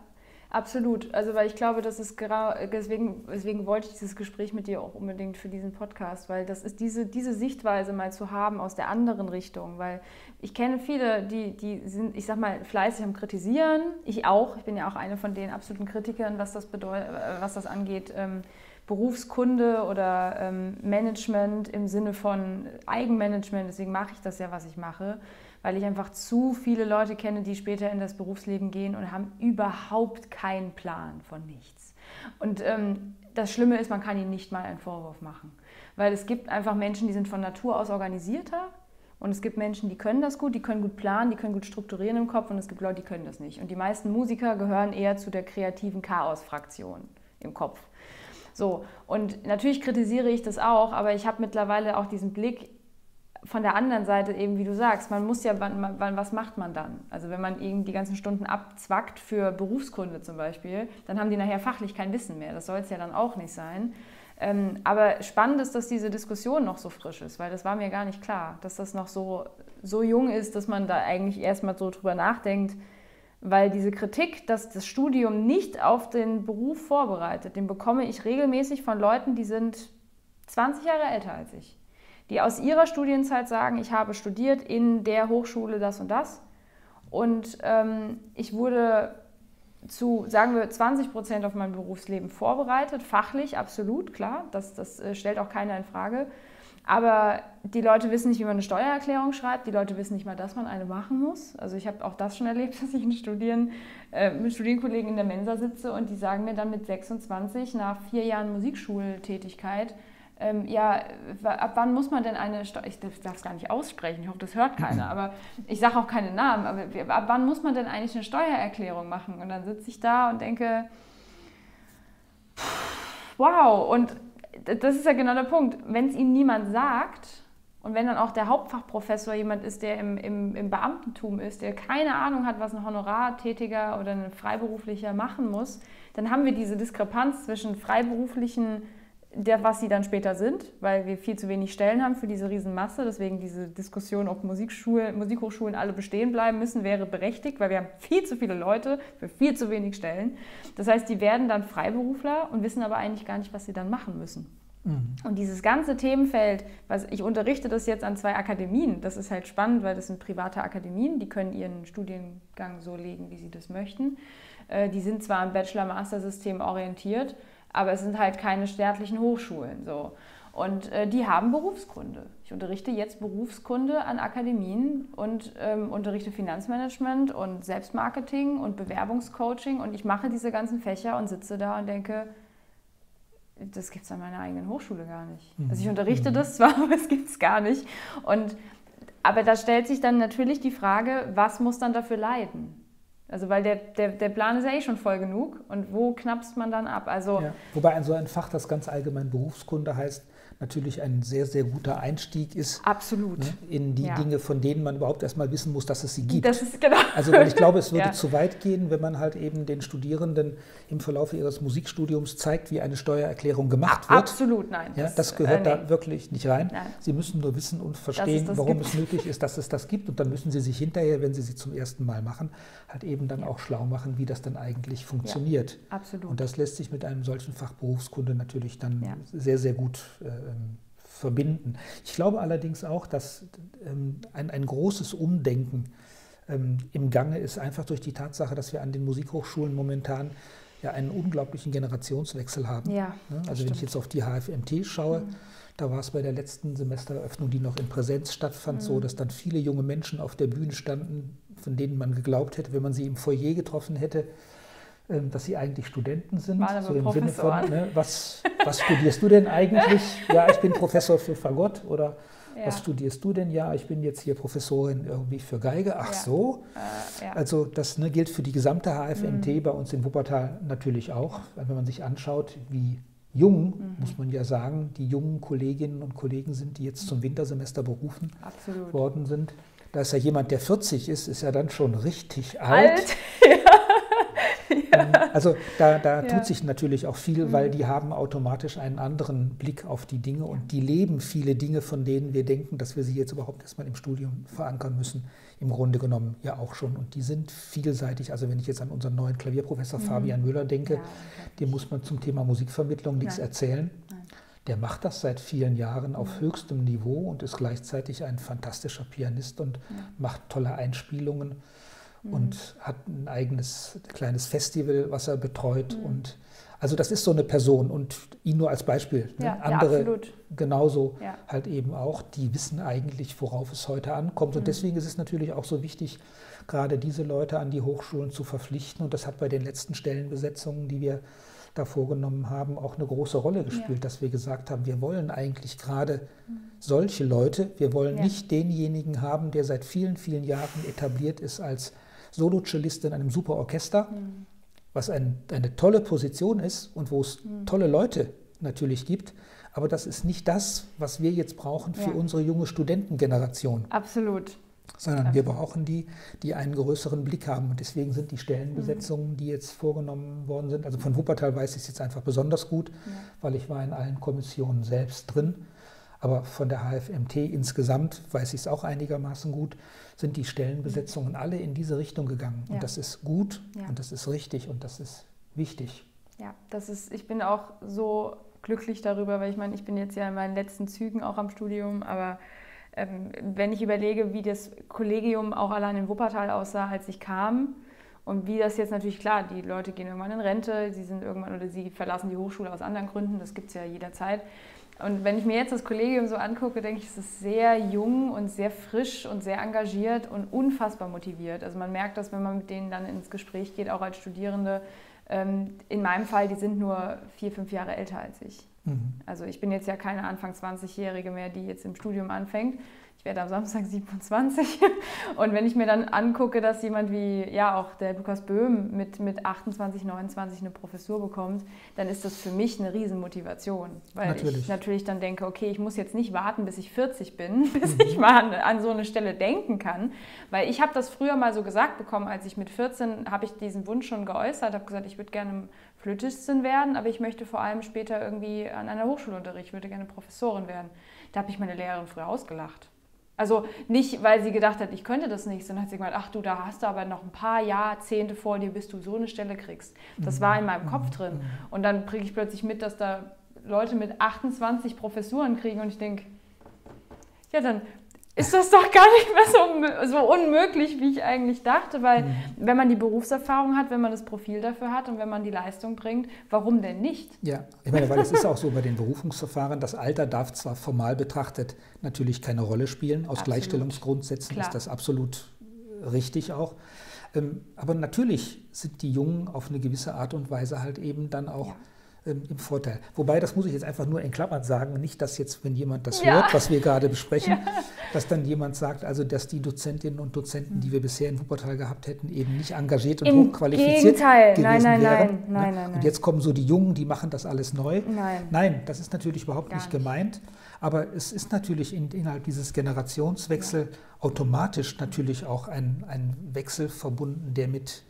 absolut. Also weil ich glaube, das ist genau, deswegen, deswegen wollte ich dieses Gespräch mit dir auch unbedingt für diesen Podcast, weil das ist diese, diese Sichtweise mal zu haben aus der anderen Richtung, weil ich kenne viele, die, die sind, ich sag mal, fleißig am Kritisieren. Ich auch. Ich bin ja auch eine von den absoluten Kritikern, was das bedeutet, was das angeht. Ähm, Berufskunde oder ähm, Management im Sinne von Eigenmanagement. Deswegen mache ich das ja, was ich mache, weil ich einfach zu viele Leute kenne, die später in das Berufsleben gehen und haben überhaupt keinen Plan von nichts. Und ähm, das Schlimme ist, man kann ihnen nicht mal einen Vorwurf machen, weil es gibt einfach Menschen, die sind von Natur aus organisierter. Und es gibt Menschen, die können das gut, die können gut planen, die können gut strukturieren im Kopf und es gibt Leute, die können das nicht. Und die meisten Musiker gehören eher zu der kreativen Chaos-Fraktion im Kopf. So, und natürlich kritisiere ich das auch, aber ich habe mittlerweile auch diesen Blick von der anderen Seite eben, wie du sagst, man muss ja, wann, wann, was macht man dann? Also wenn man eben die ganzen Stunden abzwackt für Berufskunde zum Beispiel, dann haben die nachher fachlich kein Wissen mehr. Das soll es ja dann auch nicht sein. Ähm, aber spannend ist, dass diese Diskussion noch so frisch ist, weil das war mir gar nicht klar, dass das noch so, so jung ist, dass man da eigentlich erstmal so drüber nachdenkt, weil diese Kritik, dass das Studium nicht auf den Beruf vorbereitet, den bekomme ich regelmäßig von Leuten, die sind 20 Jahre älter als ich, die aus ihrer Studienzeit sagen, ich habe studiert in der Hochschule das und das und ähm, ich wurde zu, sagen wir, 20 Prozent auf mein Berufsleben vorbereitet, fachlich, absolut, klar, das, das äh, stellt auch keiner in Frage. Aber die Leute wissen nicht, wie man eine Steuererklärung schreibt. Die Leute wissen nicht mal, dass man eine machen muss. Also ich habe auch das schon erlebt, [laughs] dass ich in Studien, äh, mit Studienkollegen in der Mensa sitze und die sagen mir dann mit 26 nach vier Jahren Musikschultätigkeit, ähm, ja, ab wann muss man denn eine Steuer, ich darf es gar nicht aussprechen, ich hoffe, das hört keiner, [laughs] aber ich sage auch keine Namen, aber ab wann muss man denn eigentlich eine Steuererklärung machen? Und dann sitze ich da und denke, wow, und das ist ja genau der Punkt, wenn es Ihnen niemand sagt und wenn dann auch der Hauptfachprofessor jemand ist, der im, im, im Beamtentum ist, der keine Ahnung hat, was ein Honorartätiger oder ein Freiberuflicher machen muss, dann haben wir diese Diskrepanz zwischen freiberuflichen der, was sie dann später sind, weil wir viel zu wenig Stellen haben für diese Riesenmasse. Deswegen diese Diskussion, ob Musikschulen, Musikhochschulen alle bestehen bleiben müssen, wäre berechtigt, weil wir haben viel zu viele Leute für viel zu wenig Stellen. Das heißt, die werden dann Freiberufler und wissen aber eigentlich gar nicht, was sie dann machen müssen. Mhm. Und dieses ganze Themenfeld, was ich unterrichte das jetzt an zwei Akademien, das ist halt spannend, weil das sind private Akademien, die können ihren Studiengang so legen, wie sie das möchten. Äh, die sind zwar im Bachelor-Master-System orientiert, aber es sind halt keine staatlichen Hochschulen. So. Und äh, die haben Berufskunde. Ich unterrichte jetzt Berufskunde an Akademien und ähm, unterrichte Finanzmanagement und Selbstmarketing und Bewerbungscoaching und ich mache diese ganzen Fächer und sitze da und denke, das gibt es an meiner eigenen Hochschule gar nicht. Mhm. Also ich unterrichte mhm. das zwar, [laughs] aber es gibt es gar nicht. Und, aber da stellt sich dann natürlich die Frage, was muss dann dafür leiden? Also weil der, der, der Plan ist ja eh schon voll genug und wo knappst man dann ab? Also ja. Wobei ein so ein Fach, das ganz allgemein Berufskunde heißt, natürlich ein sehr, sehr guter Einstieg ist. Absolut. Ne, in die ja. Dinge, von denen man überhaupt erstmal wissen muss, dass es sie gibt. Das ist genau. Also ich glaube, es [laughs] würde ja. zu weit gehen, wenn man halt eben den Studierenden im Verlauf ihres Musikstudiums zeigt, wie eine Steuererklärung gemacht wird. Absolut, nein. Ja, das, das gehört äh, nee. da wirklich nicht rein. Nein. Sie müssen nur wissen und verstehen, warum gibt. es nötig ist, dass es das gibt. Und dann müssen Sie sich hinterher, wenn Sie sie zum ersten Mal machen, halt eben dann ja. auch schlau machen, wie das dann eigentlich funktioniert. absolut. Und das lässt sich mit einem solchen Fach Berufskunde natürlich dann sehr, sehr gut äh, verbinden. Ich glaube allerdings auch, dass ähm, ein, ein großes Umdenken ähm, im Gange ist, einfach durch die Tatsache, dass wir an den Musikhochschulen momentan ja einen unglaublichen Generationswechsel haben. Ja, ne? Also wenn ich jetzt auf die HFMT schaue, mhm. da war es bei der letzten Semestereröffnung, die noch in Präsenz stattfand, mhm. so, dass dann viele junge Menschen auf der Bühne standen, von denen man geglaubt hätte, wenn man sie im Foyer getroffen hätte, ähm, dass sie eigentlich Studenten sind. Waren so im Sinne von, ne, was, was studierst du denn eigentlich? [laughs] Ja, ich bin Professor für Fagott oder ja. was studierst du denn? Ja, ich bin jetzt hier Professorin irgendwie für Geige. Ach ja. so. Äh, ja. Also das ne, gilt für die gesamte HFMT mhm. bei uns in Wuppertal natürlich auch. Wenn man sich anschaut, wie jung, mhm. muss man ja sagen, die jungen Kolleginnen und Kollegen sind, die jetzt zum Wintersemester berufen Absolut. worden sind. Da ist ja jemand, der 40 ist, ist ja dann schon richtig alt. alt. [laughs] [laughs] Also da, da ja. tut sich natürlich auch viel, mhm. weil die haben automatisch einen anderen Blick auf die Dinge und die leben viele Dinge, von denen wir denken, dass wir sie jetzt überhaupt erstmal im Studium verankern müssen, im Grunde genommen ja auch schon. Und die sind vielseitig. Also wenn ich jetzt an unseren neuen Klavierprofessor mhm. Fabian Müller denke, ja, dem muss man zum Thema Musikvermittlung nichts Nein. erzählen. Nein. Der macht das seit vielen Jahren auf mhm. höchstem Niveau und ist gleichzeitig ein fantastischer Pianist und macht tolle Einspielungen mhm. und hat ein eigenes kleines Festival, was er betreut. Mhm. Und also das ist so eine Person und ihn nur als Beispiel. Ne? Ja, Andere ja, genauso ja. halt eben auch, die wissen eigentlich, worauf es heute ankommt. Und mhm. deswegen ist es natürlich auch so wichtig, gerade diese Leute an die Hochschulen zu verpflichten. Und das hat bei den letzten Stellenbesetzungen, die wir da vorgenommen haben, auch eine große Rolle gespielt, ja. dass wir gesagt haben, wir wollen eigentlich gerade mhm. solche Leute, wir wollen ja. nicht denjenigen haben, der seit vielen, vielen Jahren etabliert ist als Solocellist in einem super Orchester, mhm. was ein, eine tolle Position ist und wo es mhm. tolle Leute natürlich gibt. Aber das ist nicht das, was wir jetzt brauchen für ja. unsere junge Studentengeneration. Absolut. Sondern Absolut. wir brauchen die, die einen größeren Blick haben. Und deswegen sind die Stellenbesetzungen, mhm. die jetzt vorgenommen worden sind, also von Wuppertal weiß ich es jetzt einfach besonders gut, ja. weil ich war in allen Kommissionen selbst drin. Aber von der HFMT insgesamt weiß ich es auch einigermaßen gut sind die Stellenbesetzungen alle in diese Richtung gegangen. Ja. Und das ist gut ja. und das ist richtig und das ist wichtig. Ja, das ist, ich bin auch so glücklich darüber, weil ich meine, ich bin jetzt ja in meinen letzten Zügen auch am Studium, aber ähm, wenn ich überlege, wie das Kollegium auch allein in Wuppertal aussah, als ich kam, Und wie das jetzt natürlich klar, die Leute gehen irgendwann in Rente, sie sind irgendwann oder sie verlassen die Hochschule aus anderen Gründen, das gibt es ja jederzeit. Und wenn ich mir jetzt das Kollegium so angucke, denke ich, es ist sehr jung und sehr frisch und sehr engagiert und unfassbar motiviert. Also man merkt das, wenn man mit denen dann ins Gespräch geht, auch als Studierende. Ähm, in meinem Fall, die sind nur vier, fünf Jahre älter als ich. Mhm. Also ich bin jetzt ja keine Anfang 20-Jährige mehr, die jetzt im Studium anfängt, ich werde am Samstag 27. [laughs] Und wenn ich mir dann angucke, dass jemand wie, ja, auch der Lukas Böhm mit, mit 28, 29 eine Professur bekommt, dann ist das für mich eine Riesenmotivation. Weil natürlich. ich natürlich dann denke, okay, ich muss jetzt nicht warten, bis ich 40 bin, [laughs] bis mhm. ich mal an, an, so eine Stelle denken kann. Weil ich habe das früher mal so gesagt bekommen, als ich mit 14 habe ich diesen Wunsch schon geäußert, habe gesagt, ich würde gerne Flötistin werden, aber ich möchte vor allem später irgendwie an einer Hochschule unterrichten, ich würde gerne Professorin werden. Da habe ich meine Lehrerin früher ausgelacht. Also nicht, weil sie gedacht hat, ich könnte das nicht, sondern hat sie gemeint, ach du, da hast du aber noch ein paar Jahrzehnte vor dir, bis du so eine Stelle kriegst. Das war in meinem Kopf drin. Und dann kriege ich plötzlich mit, dass da Leute mit 28 Professuren kriegen und ich denke, ja, dann ist das doch gar nicht mehr so, so unmöglich, wie ich eigentlich dachte, weil mhm. wenn man die Berufserfahrung hat, wenn man das Profil dafür hat und wenn man die Leistung bringt, warum denn nicht? Ja, ich meine, weil es ist auch so bei den Berufungsverfahren, das Alter darf zwar formal betrachtet natürlich keine Rolle spielen, aus absolut. Gleichstellungsgrundsätzen Klar. ist das absolut richtig auch. Ähm, aber natürlich sind die Jungen auf eine gewisse Art und Weise halt eben dann auch ja im Vorteil. Wobei, das muss ich jetzt einfach nur in Klammern sagen, nicht, dass jetzt, wenn jemand das ja. hört, was wir gerade besprechen, [laughs] ja. dass dann jemand sagt, also dass die Dozentinnen und Dozenten, die wir bisher in Wuppertal gehabt hätten, eben nicht engagiert und Im hochqualifiziert Gegenteil. gewesen nein, nein, wären. Nein, ne? nein, nein, Und jetzt kommen so die Jungen, die machen das alles neu. Nein, nein das ist natürlich überhaupt nicht, nicht gemeint. Aber es ist natürlich in, innerhalb dieses Generationswechsel ja. automatisch natürlich auch ein, ein Wechsel verbunden, der mit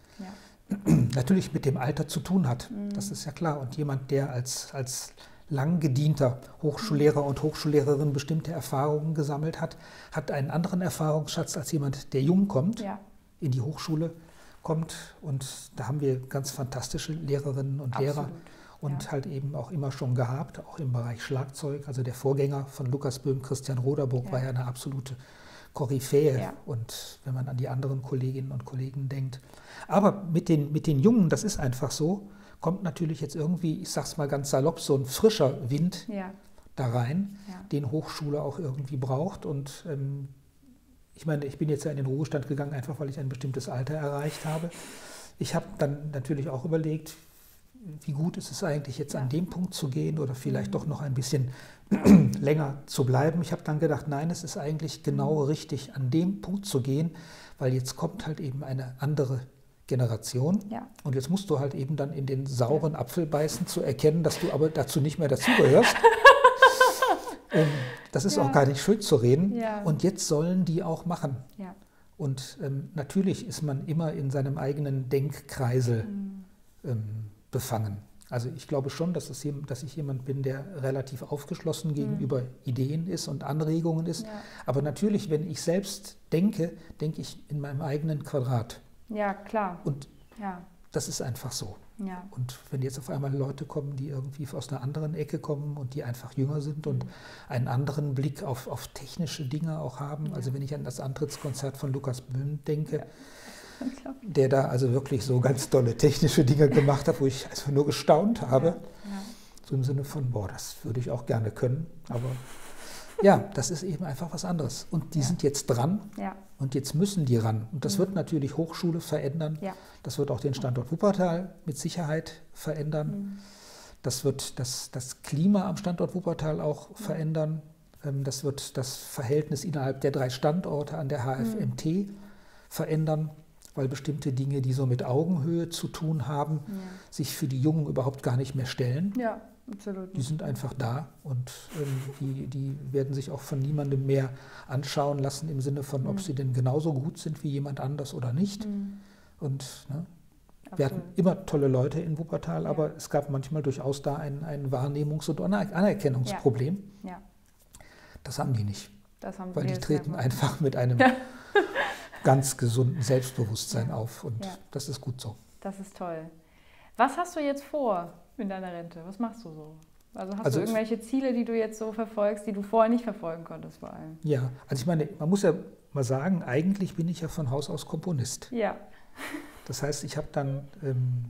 natürlich mit dem Alter zu tun hat. Mhm. Das ist ja klar. Und jemand, der als, als lang gedienter Hochschullehrer und Hochschullehrerin bestimmte Erfahrungen gesammelt hat, hat einen anderen Erfahrungsschatz als jemand, der jung kommt, ja. in die Hochschule kommt. Und da haben wir ganz fantastische Lehrerinnen und Absolut. Lehrer und ja. halt eben auch immer schon gehabt, auch im Bereich Schlagzeug. Also der Vorgänger von Lukas Böhm, Christian Roderburg, ja. war ja eine absolute Koryphäe. Ja. Und wenn man an die anderen Kolleginnen und Kollegen denkt. Aber mit den, mit den Jungen, das ist einfach so, kommt natürlich jetzt irgendwie, ich sag's mal ganz salopp, so ein frischer Wind ja. da rein, ja. den Hochschule auch irgendwie braucht. Und ähm, ich meine, ich bin jetzt ja in den Ruhestand gegangen, einfach weil ich ein bestimmtes Alter erreicht habe. Ich habe dann natürlich auch überlegt, wie gut ist es eigentlich jetzt ja. an dem Punkt zu gehen oder vielleicht mhm. doch noch ein bisschen [clears throat] länger zu bleiben. Ich habe dann gedacht, nein, es ist eigentlich genau mhm. richtig, an dem Punkt zu gehen, weil jetzt kommt halt eben eine andere Generation. Ja. Und jetzt musst du halt eben dann in den sauren Apfel beißen, zu erkennen, dass du aber dazu nicht mehr dazugehörst. [laughs] ähm, das ist ja. auch gar nicht schön zu reden. Ja. Und jetzt sollen die auch machen. Und ähm, natürlich ist man immer in seinem eigenen Denkkreisel mhm. ähm, befangen. Also ich glaube schon, dass, es, dass ich jemand bin, der relativ aufgeschlossen gegenüber mhm. Ideen ist und Anregungen ist. Ja. Aber natürlich, wenn ich selbst denke, denke ich in meinem eigenen Quadrat. Ja, klar. Und ja. das ist einfach so. Ja. Und wenn jetzt auf einmal Leute kommen, die irgendwie aus einer anderen Ecke kommen und die einfach jünger sind und mhm. einen anderen Blick auf, auf technische Dinge auch haben, also wenn ich an das Antrittskonzert von Lukas Böhm denke, der da also wirklich so ganz tolle technische Dinge gemacht hat, wo ich also nur gestaunt habe. Ja, ja. So im Sinne von, boah, das würde ich auch gerne können. Aber ja, das ist eben einfach was anderes. Und die ja. sind jetzt dran und jetzt müssen die ran. Und das mhm. wird natürlich Hochschule verändern. Das wird auch den Standort Wuppertal mit Sicherheit verändern. Mhm. Das wird das, das Klima am Standort Wuppertal auch verändern. Ähm, das wird das Verhältnis innerhalb der drei Standorte an der HFMT mhm. verändern weil bestimmte Dinge, die so mit Augenhöhe zu tun haben, ja. sich für die Jungen überhaupt gar nicht mehr stellen. Ja, absolut. Die sind einfach da und ähm, die, die werden sich auch von niemandem mehr anschauen lassen im Sinne von, ob mhm. sie denn genauso gut sind wie jemand anders oder nicht. Mhm. Und ne, wir hatten immer tolle Leute in Wuppertal, ja. aber es gab manchmal durchaus da ein, ein Wahrnehmungs- und Anerkennungsproblem. Ja. Das haben die nicht. Haben weil die treten einfach mit einem [laughs] ganz gesunden Selbstbewusstsein auf. Und ja. das ist gut so. Das ist toll. Was hast du jetzt vor in deiner Rente? Was machst du so? Also hast also du irgendwelche Ziele, die du jetzt so verfolgst, die du vorher nicht verfolgen konntest vor allem? Ja, also ich meine, man muss ja mal sagen, eigentlich bin ich ja von Haus aus Komponist. Ja. Das heißt, ich habe dann, ähm,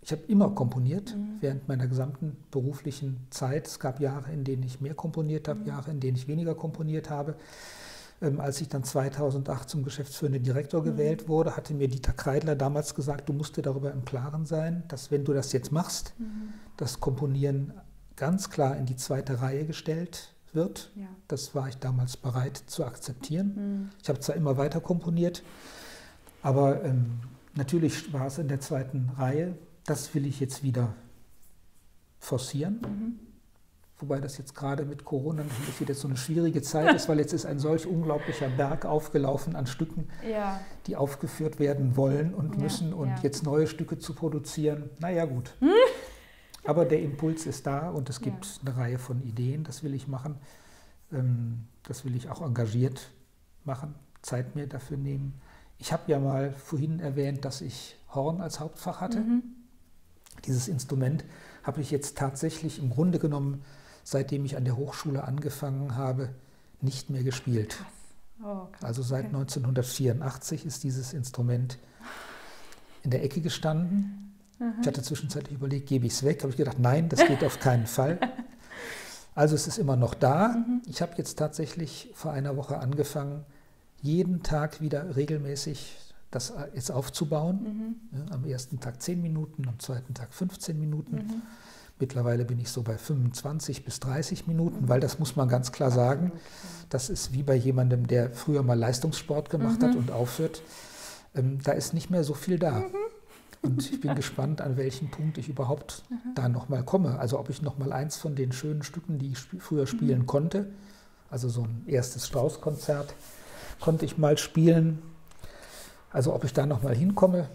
ich habe immer komponiert mhm. während meiner gesamten beruflichen Zeit. Es gab Jahre, in denen ich mehr komponiert habe, mhm. Jahre, in denen ich weniger komponiert habe. Ähm, als ich dann 2008 zum geschäftsführenden Direktor mhm. gewählt wurde, hatte mir Dieter Kreidler damals gesagt, du musst dir darüber im Klaren sein, dass wenn du das jetzt machst, mhm. das Komponieren ganz klar in die zweite Reihe gestellt wird. Ja. Das war ich damals bereit zu akzeptieren. Mhm. Ich habe zwar immer weiter komponiert, aber ähm, natürlich war es in der zweiten Reihe. Das will ich jetzt wieder forcieren. Wobei das jetzt gerade mit Corona natürlich wieder so eine schwierige Zeit ist, weil jetzt ist ein solch unglaublicher Berg aufgelaufen an Stücken, ja. die aufgeführt werden wollen und ja, müssen und ja. jetzt neue Stücke zu produzieren. Naja, gut. Hm? Aber der Impuls ist da und es gibt eine Reihe von Ideen, das will ich machen. Ähm, das will ich auch engagiert machen, Zeit mir dafür nehmen. Ich habe ja mal vorhin erwähnt, dass ich Horn als Hauptfach hatte. Mhm. Dieses Instrument habe ich jetzt tatsächlich im Grunde genommen, seitdem ich an der Hochschule angefangen habe, nicht mehr gespielt. Oh, also seit okay. 1984 ist dieses Instrument in der Ecke gestanden Mhm. Ich hatte zwischenzeitlich überlegt, gebe ich es weg? Habe ich gedacht, nein, das geht auf keinen Fall. [laughs] Also es ist immer noch da. Mhm. Ich habe jetzt tatsächlich vor einer Woche angefangen, jeden Tag wieder regelmäßig das jetzt aufzubauen. Mhm. am ersten Tag 10 Minuten, am zweiten Tag 15 Minuten. Mittlerweile bin ich so bei 25 bis 30 Minuten, weil das muss man ganz klar sagen. Das ist wie bei jemandem, der früher mal Leistungssport gemacht hat mhm. und aufhört. Ähm, da ist nicht mehr so viel da. Mhm. Und ich bin gespannt, an welchen Punkt ich überhaupt mhm. da nochmal komme. Also ob ich nochmal eins von den schönen Stücken, die ich sp früher spielen mhm. konnte, also so ein erstes Strauß-Konzert, konnte ich mal spielen. Also ob ich da nochmal hinkomme,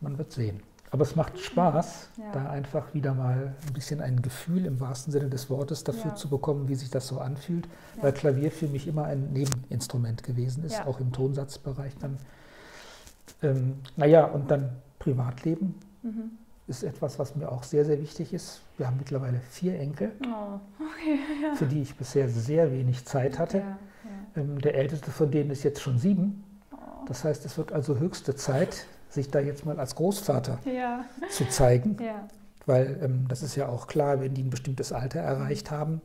man wird sehen. Aber es macht Spaß, ja. da einfach wieder mal ein bisschen ein Gefühl im wahrsten Sinne des Wortes dafür ja. zu bekommen, wie sich das so anfühlt, ja. weil Klavier für mich immer ein Nebeninstrument gewesen ist, auch im Tonsatzbereich dann. Ähm, naja, und dann Privatleben mhm. ist etwas, was mir auch sehr, sehr wichtig ist. Wir haben mittlerweile vier Enkel, oh, okay, [laughs] für die ich bisher sehr wenig Zeit hatte. Ähm, der älteste von denen ist jetzt schon sieben. Oh. Das heißt, es wird also höchste Zeit, sich da jetzt mal als Großvater zu zeigen. Weil ähm, das ist ja auch klar, wenn die ein bestimmtes Alter erreicht haben,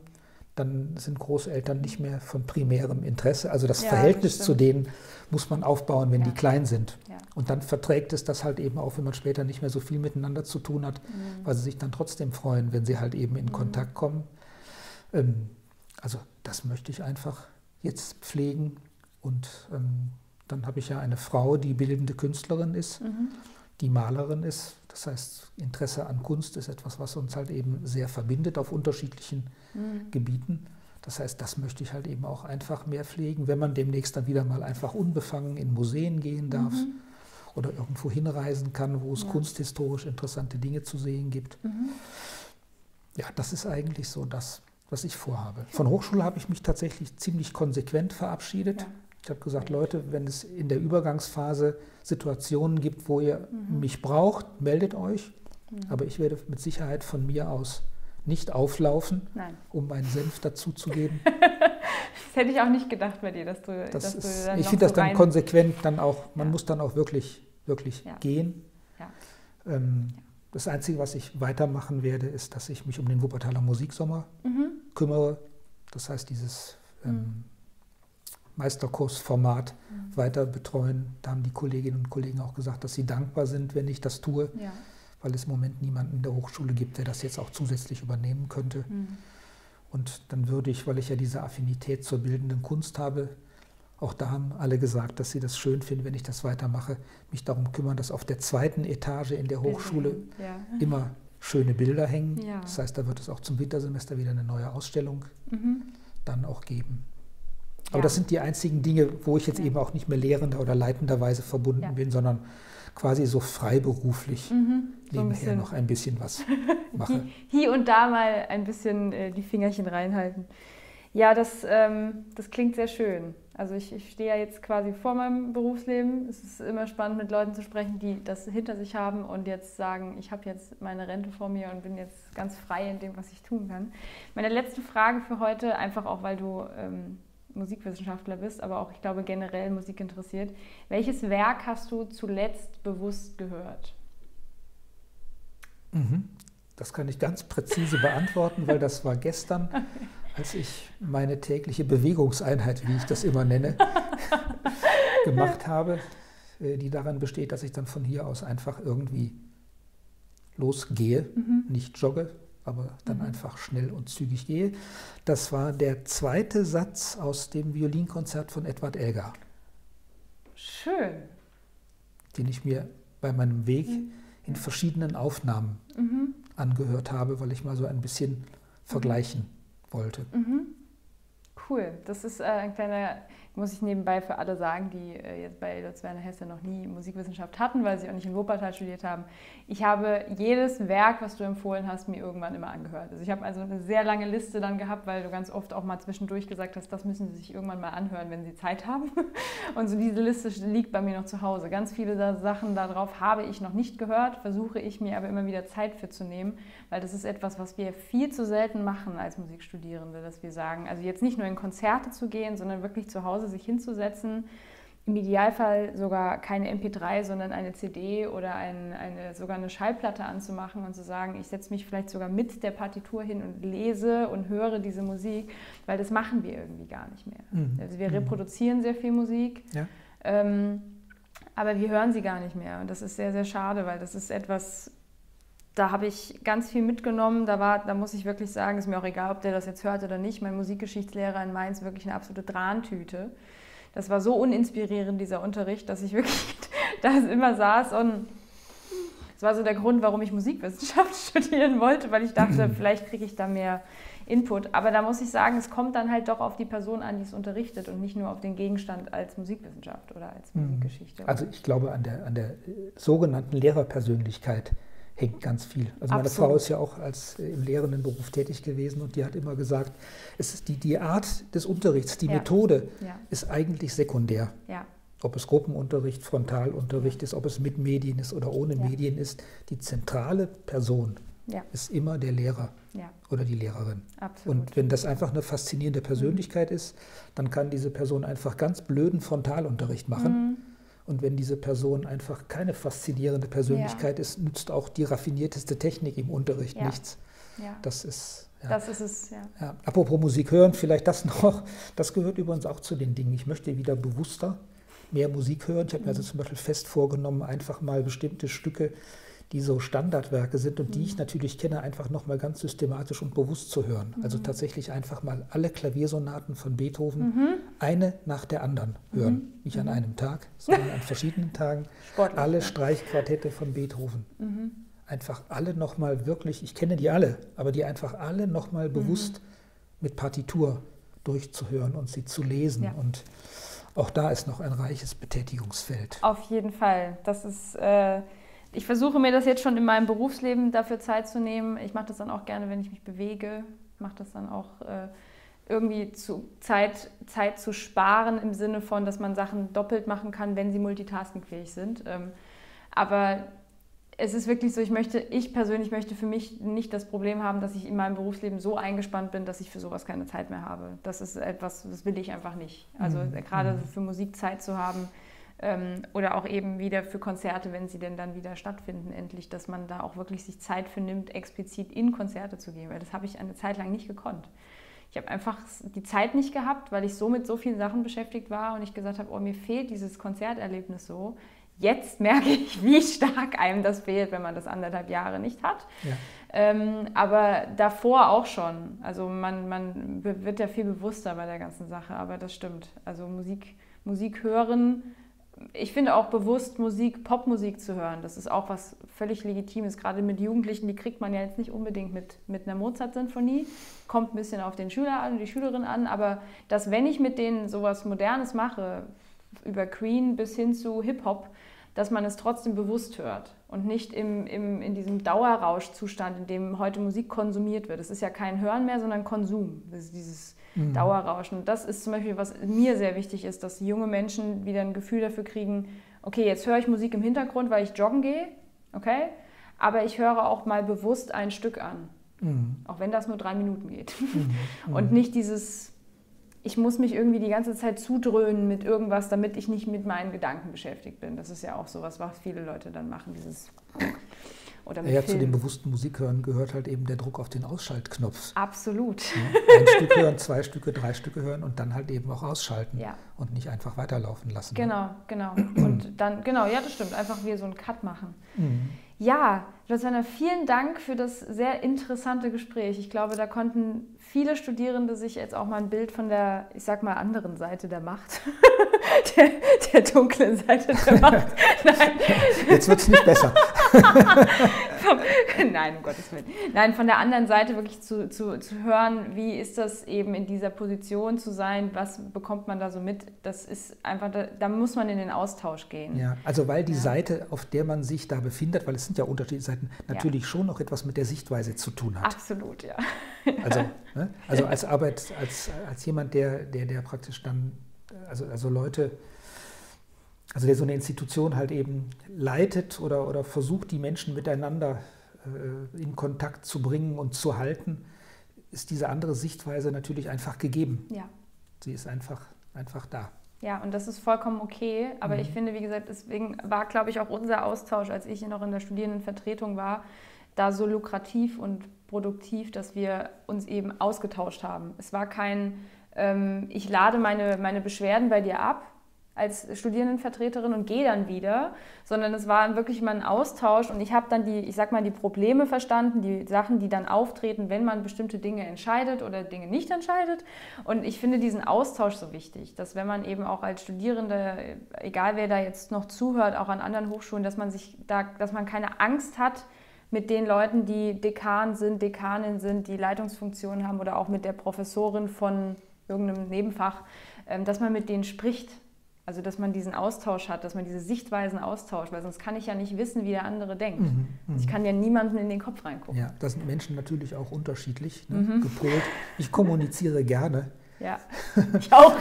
dann sind Großeltern nicht mehr von primärem Interesse. Also das ja, Verhältnis das zu denen muss man aufbauen, wenn ja. die klein sind. Ja. Und dann verträgt es das halt eben auch, wenn man später nicht mehr so viel miteinander zu tun hat, mhm. weil sie sich dann trotzdem freuen, wenn sie halt eben in mhm. Kontakt kommen. Ähm, also das möchte ich einfach jetzt pflegen. Und ähm, dann habe ich ja eine Frau, die bildende Künstlerin ist, mhm. die Malerin ist. Das heißt, Interesse an Kunst ist etwas, was uns halt eben sehr verbindet auf unterschiedlichen mhm. Gebieten. Das heißt, das möchte ich halt eben auch einfach mehr pflegen, wenn man demnächst dann wieder mal einfach unbefangen in Museen gehen darf mhm. oder irgendwo hinreisen kann, wo es ja. kunsthistorisch interessante Dinge zu sehen gibt. Mhm. Ja, das ist eigentlich so das, was ich vorhabe. Von Hochschule habe ich mich tatsächlich ziemlich konsequent verabschiedet. Ja. Ich habe gesagt, Leute, wenn es in der Übergangsphase Situationen gibt, wo ihr mhm. mich braucht, meldet euch. Mhm. Aber ich werde mit Sicherheit von mir aus nicht auflaufen, Nein. um meinen Senf dazuzugeben. [laughs] das hätte ich auch nicht gedacht bei dir, dass du, das dass ist, du Ich finde so das dann konsequent, dann auch, man ja. muss dann auch wirklich, wirklich ja. gehen. Ja. Ähm, das Einzige, was ich weitermachen werde, ist, dass ich mich um den Wuppertaler Musiksommer mhm. kümmere. Das heißt, dieses ähm, mhm. Meisterkursformat mhm. weiter betreuen. Da haben die Kolleginnen und Kollegen auch gesagt, dass sie dankbar sind, wenn ich das tue, ja. weil es im Moment niemanden in der Hochschule gibt, der das jetzt auch zusätzlich übernehmen könnte. Mhm. Und dann würde ich, weil ich ja diese Affinität zur bildenden Kunst habe, auch da haben alle gesagt, dass sie das schön finden, wenn ich das weitermache, mich darum kümmern, dass auf der zweiten Etage in der Hochschule ja. immer schöne Bilder hängen. Ja. Das heißt, da wird es auch zum Wintersemester wieder eine neue Ausstellung mhm. dann auch geben. Aber ja. das sind die einzigen Dinge, wo ich jetzt eben auch nicht mehr lehrender oder leitenderweise verbunden bin, sondern quasi so freiberuflich mhm, so nebenher noch ein bisschen was [laughs] mache. Hier und da mal ein bisschen äh, die Fingerchen reinhalten. Ja, das, ähm, das klingt sehr schön. Also ich, ich stehe ja jetzt quasi vor meinem Berufsleben. Es ist immer spannend, mit Leuten zu sprechen, die das hinter sich haben und jetzt sagen, ich habe jetzt meine Rente vor mir und bin jetzt ganz frei in dem, was ich tun kann. Meine letzte Frage für heute, einfach auch, weil du ähm, Musikwissenschaftler bist, aber auch, ich glaube, generell Musik interessiert. Welches Werk hast du zuletzt bewusst gehört? Mhm. Das kann ich ganz präzise beantworten, weil das war gestern, [laughs] okay. als ich meine tägliche Bewegungseinheit, wie ich das immer nenne, [laughs] gemacht habe, äh, die daran besteht, dass ich dann von hier aus einfach irgendwie losgehe, mhm. nicht jogge, aber dann mhm. einfach schnell und zügig gehe. Das war der zweite Satz aus dem Violinkonzert von Edward Elgar. Schön. Den ich mir bei meinem Weg mhm. in verschiedenen Aufnahmen mhm. angehört habe, weil ich mal so ein bisschen vergleichen wollte. Mhm. Cool. Das ist äh, ein kleiner muss ich nebenbei für alle sagen, die äh, jetzt bei Lutz Werner Hesse noch nie Musikwissenschaft hatten, weil sie auch nicht in Wuppertal studiert haben. Ich habe jedes Werk, was du empfohlen hast, mir irgendwann immer angehört. Also ich habe also eine sehr lange Liste dann gehabt, weil du ganz oft auch mal zwischendurch gesagt hast, das müssen sie sich irgendwann mal anhören, wenn sie Zeit haben. [laughs] Und so diese Liste liegt bei mir noch zu Hause. Ganz viele Sachen darauf habe ich noch nicht gehört, versuche ich mir aber immer wieder Zeit für zu nehmen, weil das ist etwas, was wir viel zu selten machen als Musikstudierende, dass wir sagen, also jetzt nicht nur in Konzerte zu gehen, sondern wirklich zu Hause sich hinzusetzen, im Idealfall sogar keine MP3, sondern eine CD oder ein, eine, sogar eine Schallplatte anzumachen und zu sagen, ich setze mich vielleicht sogar mit der Partitur hin und lese und höre diese Musik, weil das machen wir irgendwie gar nicht mehr. Mhm. Also wir mhm. reproduzieren sehr viel Musik, ja. ähm, aber wir hören sie gar nicht mehr. Und das ist sehr, sehr schade, weil das ist etwas, da habe ich ganz viel mitgenommen. Da, war, da muss ich wirklich sagen, ist mir auch egal, ob der das jetzt hört oder nicht. Mein Musikgeschichtslehrer in Mainz wirklich eine absolute Drahntüte das war so uninspirierend, dieser Unterricht, dass ich wirklich [laughs] da immer saß und das war so der Grund, warum ich Musikwissenschaft [laughs] studieren wollte, weil ich dachte, [clears throat] vielleicht kriege ich da mehr Input. Aber da muss ich sagen, es kommt dann halt doch auf die Person an, die es unterrichtet und nicht nur auf den Gegenstand als Musikwissenschaft oder als mhm. Musikgeschichte. Also ich glaube an der, an der sogenannten Lehrerpersönlichkeit hängt ganz viel. Also meine Frau ist ja auch als äh, im lehrenden Beruf tätig gewesen und die hat immer gesagt, es ist die, die Art des Unterrichts, die ja. Methode ja. ist eigentlich sekundär. Ja. Ob es Gruppenunterricht, Frontalunterricht ist, ob es mit Medien ist oder ohne Medien ist, die zentrale Person ist immer der Lehrer oder die Lehrerin. Absolut. Und wenn das einfach eine faszinierende Persönlichkeit mhm. ist, dann kann diese Person einfach ganz blöden Frontalunterricht machen. Mhm und wenn diese Person einfach keine faszinierende Persönlichkeit ja. ist, nützt auch die raffinierteste Technik im Unterricht ja. nichts. Ja. Das ist. Das ist es, ja. Apropos Musik hören, vielleicht das [laughs] noch. Das gehört übrigens auch zu den Dingen. Ich möchte wieder bewusster mehr Musik hören. Ich habe mir also mhm. zum Beispiel fest vorgenommen, einfach mal bestimmte Stücke die so Standardwerke sind und die ich mhm. natürlich kenne, einfach nochmal ganz systematisch und bewusst zu hören. Also mhm. tatsächlich einfach mal alle Klaviersonaten von Beethoven, mhm. eine nach der anderen hören. Mhm. Nicht an mhm. einem Tag, sondern an verschiedenen Tagen. [laughs] Sportlich, alle. Streichquartette von Beethoven. Mhm. Einfach alle nochmal wirklich, ich kenne die alle, aber die einfach alle nochmal bewusst mit Partitur durchzuhören und sie zu lesen. Ja. Und auch da ist noch ein reiches Betätigungsfeld. Auf jeden Fall. Das ist. Äh ich versuche mir das jetzt schon in meinem Berufsleben dafür Zeit zu nehmen. Ich mache das dann auch gerne, wenn ich mich bewege. Ich mache das dann auch äh, irgendwie zu Zeit, Zeit zu sparen im Sinne von, dass man Sachen doppelt machen kann, wenn sie multitaskingfähig sind. Ähm, aber es ist wirklich so, ich möchte, ich persönlich möchte für mich nicht das Problem haben, dass ich in meinem Berufsleben so eingespannt bin, dass ich für sowas keine Zeit mehr habe. Das ist etwas, das will ich einfach nicht. Also mhm. gerade mhm. für Musik Zeit zu haben, oder auch eben wieder für Konzerte, wenn sie denn dann wieder stattfinden, endlich, dass man da auch wirklich sich Zeit für nimmt, explizit in Konzerte zu gehen, weil das habe ich eine Zeit lang nicht gekonnt. Ich habe einfach die Zeit nicht gehabt, weil ich so mit so vielen Sachen beschäftigt war und ich gesagt habe, oh, mir fehlt dieses Konzerterlebnis so. Jetzt merke ich, [laughs] wie stark einem das fehlt, wenn man das anderthalb Jahre nicht hat. Ja. Ähm, aber davor auch schon. Also man, man wird ja viel bewusster bei der ganzen Sache, aber das stimmt. Also Musik, Musik hören ich finde auch bewusst Musik, Popmusik zu hören, das ist auch was völlig Legitimes. Gerade mit Jugendlichen, die kriegt man ja jetzt nicht unbedingt mit, mit einer Mozart-Sinfonie. Kommt ein bisschen auf den Schüler an, die Schülerin an, aber dass, wenn ich mit denen sowas Modernes mache, über Queen bis hin zu Hip-Hop, dass man es trotzdem bewusst hört und nicht im, im, in diesem Dauerrauschzustand, in dem heute Musik konsumiert wird. Es ist ja kein Hören mehr, sondern Konsum. Das ist dieses mhm. Dauerrauschen. Das ist zum Beispiel, was mir sehr wichtig ist, dass junge Menschen wieder ein Gefühl dafür kriegen, okay, jetzt höre ich Musik im Hintergrund, weil ich joggen gehe, okay, aber ich höre auch mal bewusst ein Stück an, mhm. auch wenn das nur drei Minuten geht. Mhm. [laughs] Und nicht dieses ich muss mich irgendwie die ganze Zeit zudröhnen mit irgendwas, damit ich nicht mit meinen Gedanken beschäftigt bin. Das ist ja auch so was, was viele Leute dann machen, dieses oder mit ja, Film. zu dem bewussten Musikhören gehört halt eben der Druck auf den Ausschaltknopf. Absolut. Ja, ein Stück [laughs] hören, zwei Stücke, drei Stücke hören und dann halt eben auch ausschalten ja. und nicht einfach weiterlaufen lassen. Genau, genau. Und dann, genau, ja, das stimmt. Einfach wie so einen Cut machen. Mhm. Ja, Luciana, vielen Dank für das sehr interessante Gespräch. Ich glaube, da konnten viele Studierende sich jetzt auch mal ein Bild von der, ich sag mal, anderen Seite der Macht, [laughs] der, der dunklen Seite der Macht. [laughs] Nein. Jetzt wird es nicht besser. [laughs] Nein, um Gottes Willen. Nein, von der anderen Seite wirklich zu, zu, zu hören, wie ist das eben in dieser Position zu sein, was bekommt man da so mit, das ist einfach, da, da muss man in den Austausch gehen. Ja, also weil die ja. Seite, auf der man sich da befindet, weil es sind ja unterschiedliche Seiten, natürlich ja. schon noch etwas mit der Sichtweise zu tun hat. Absolut, ja. Also, [laughs] ne? also als Arbeit, als, als jemand, der, der, der praktisch dann, also, also Leute also der so eine Institution halt eben leitet oder, oder versucht, die Menschen miteinander äh, in Kontakt zu bringen und zu halten, ist diese andere Sichtweise natürlich einfach gegeben. Ja. Sie ist einfach, einfach da. Ja, und das ist vollkommen okay. Aber mhm. ich finde, wie gesagt, deswegen war, glaube ich, auch unser Austausch, als ich noch in der Studierendenvertretung war, da so lukrativ und produktiv, dass wir uns eben ausgetauscht haben. Es war kein, ähm, ich lade meine, meine Beschwerden bei dir ab, als Studierendenvertreterin und gehe dann wieder, sondern es war wirklich mal ein Austausch und ich habe dann die, ich sag mal, die Probleme verstanden, die Sachen, die dann auftreten, wenn man bestimmte Dinge entscheidet oder Dinge nicht entscheidet. Und ich finde diesen Austausch so wichtig, dass wenn man eben auch als Studierende, egal wer da jetzt noch zuhört, auch an anderen Hochschulen, dass man sich da, dass man keine Angst hat, mit den Leuten, die Dekan sind, Dekanin sind, die Leitungsfunktionen haben oder auch mit der Professorin von irgendeinem Nebenfach, ähm, dass man mit denen spricht also, dass man diesen Austausch hat, dass man diese Sichtweisen austauscht, weil sonst kann ich ja nicht wissen, wie der andere denkt. Mhm, mhm. ich kann ja niemandem in den Kopf reingucken. Ja, da sind Menschen natürlich auch unterschiedlich ne, mhm. gepolt. Ich kommuniziere gerne. Ja, ich auch.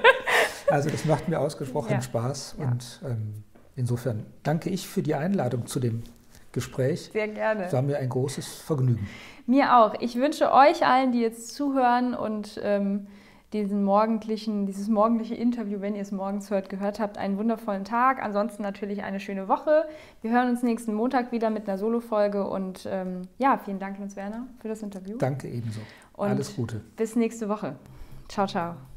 [laughs] also, das macht mir ausgesprochen ja. Spaß. Ja. Und ähm, insofern danke ich für die Einladung zu dem Gespräch. Sehr gerne. Es war mir ein großes Vergnügen. Mir auch. Ich wünsche euch allen, die jetzt zuhören und ähm, diesen morgendlichen, dieses morgendliche Interview, wenn ihr es morgens hört, gehört habt, einen wundervollen Tag. Ansonsten natürlich eine schöne Woche. Wir hören uns nächsten Montag wieder mit einer Solo-Folge und ähm, ja, vielen Dank, Jens Werner, für das Interview. Danke ebenso. Und Alles Gute. Bis nächste Woche. Ciao, ciao.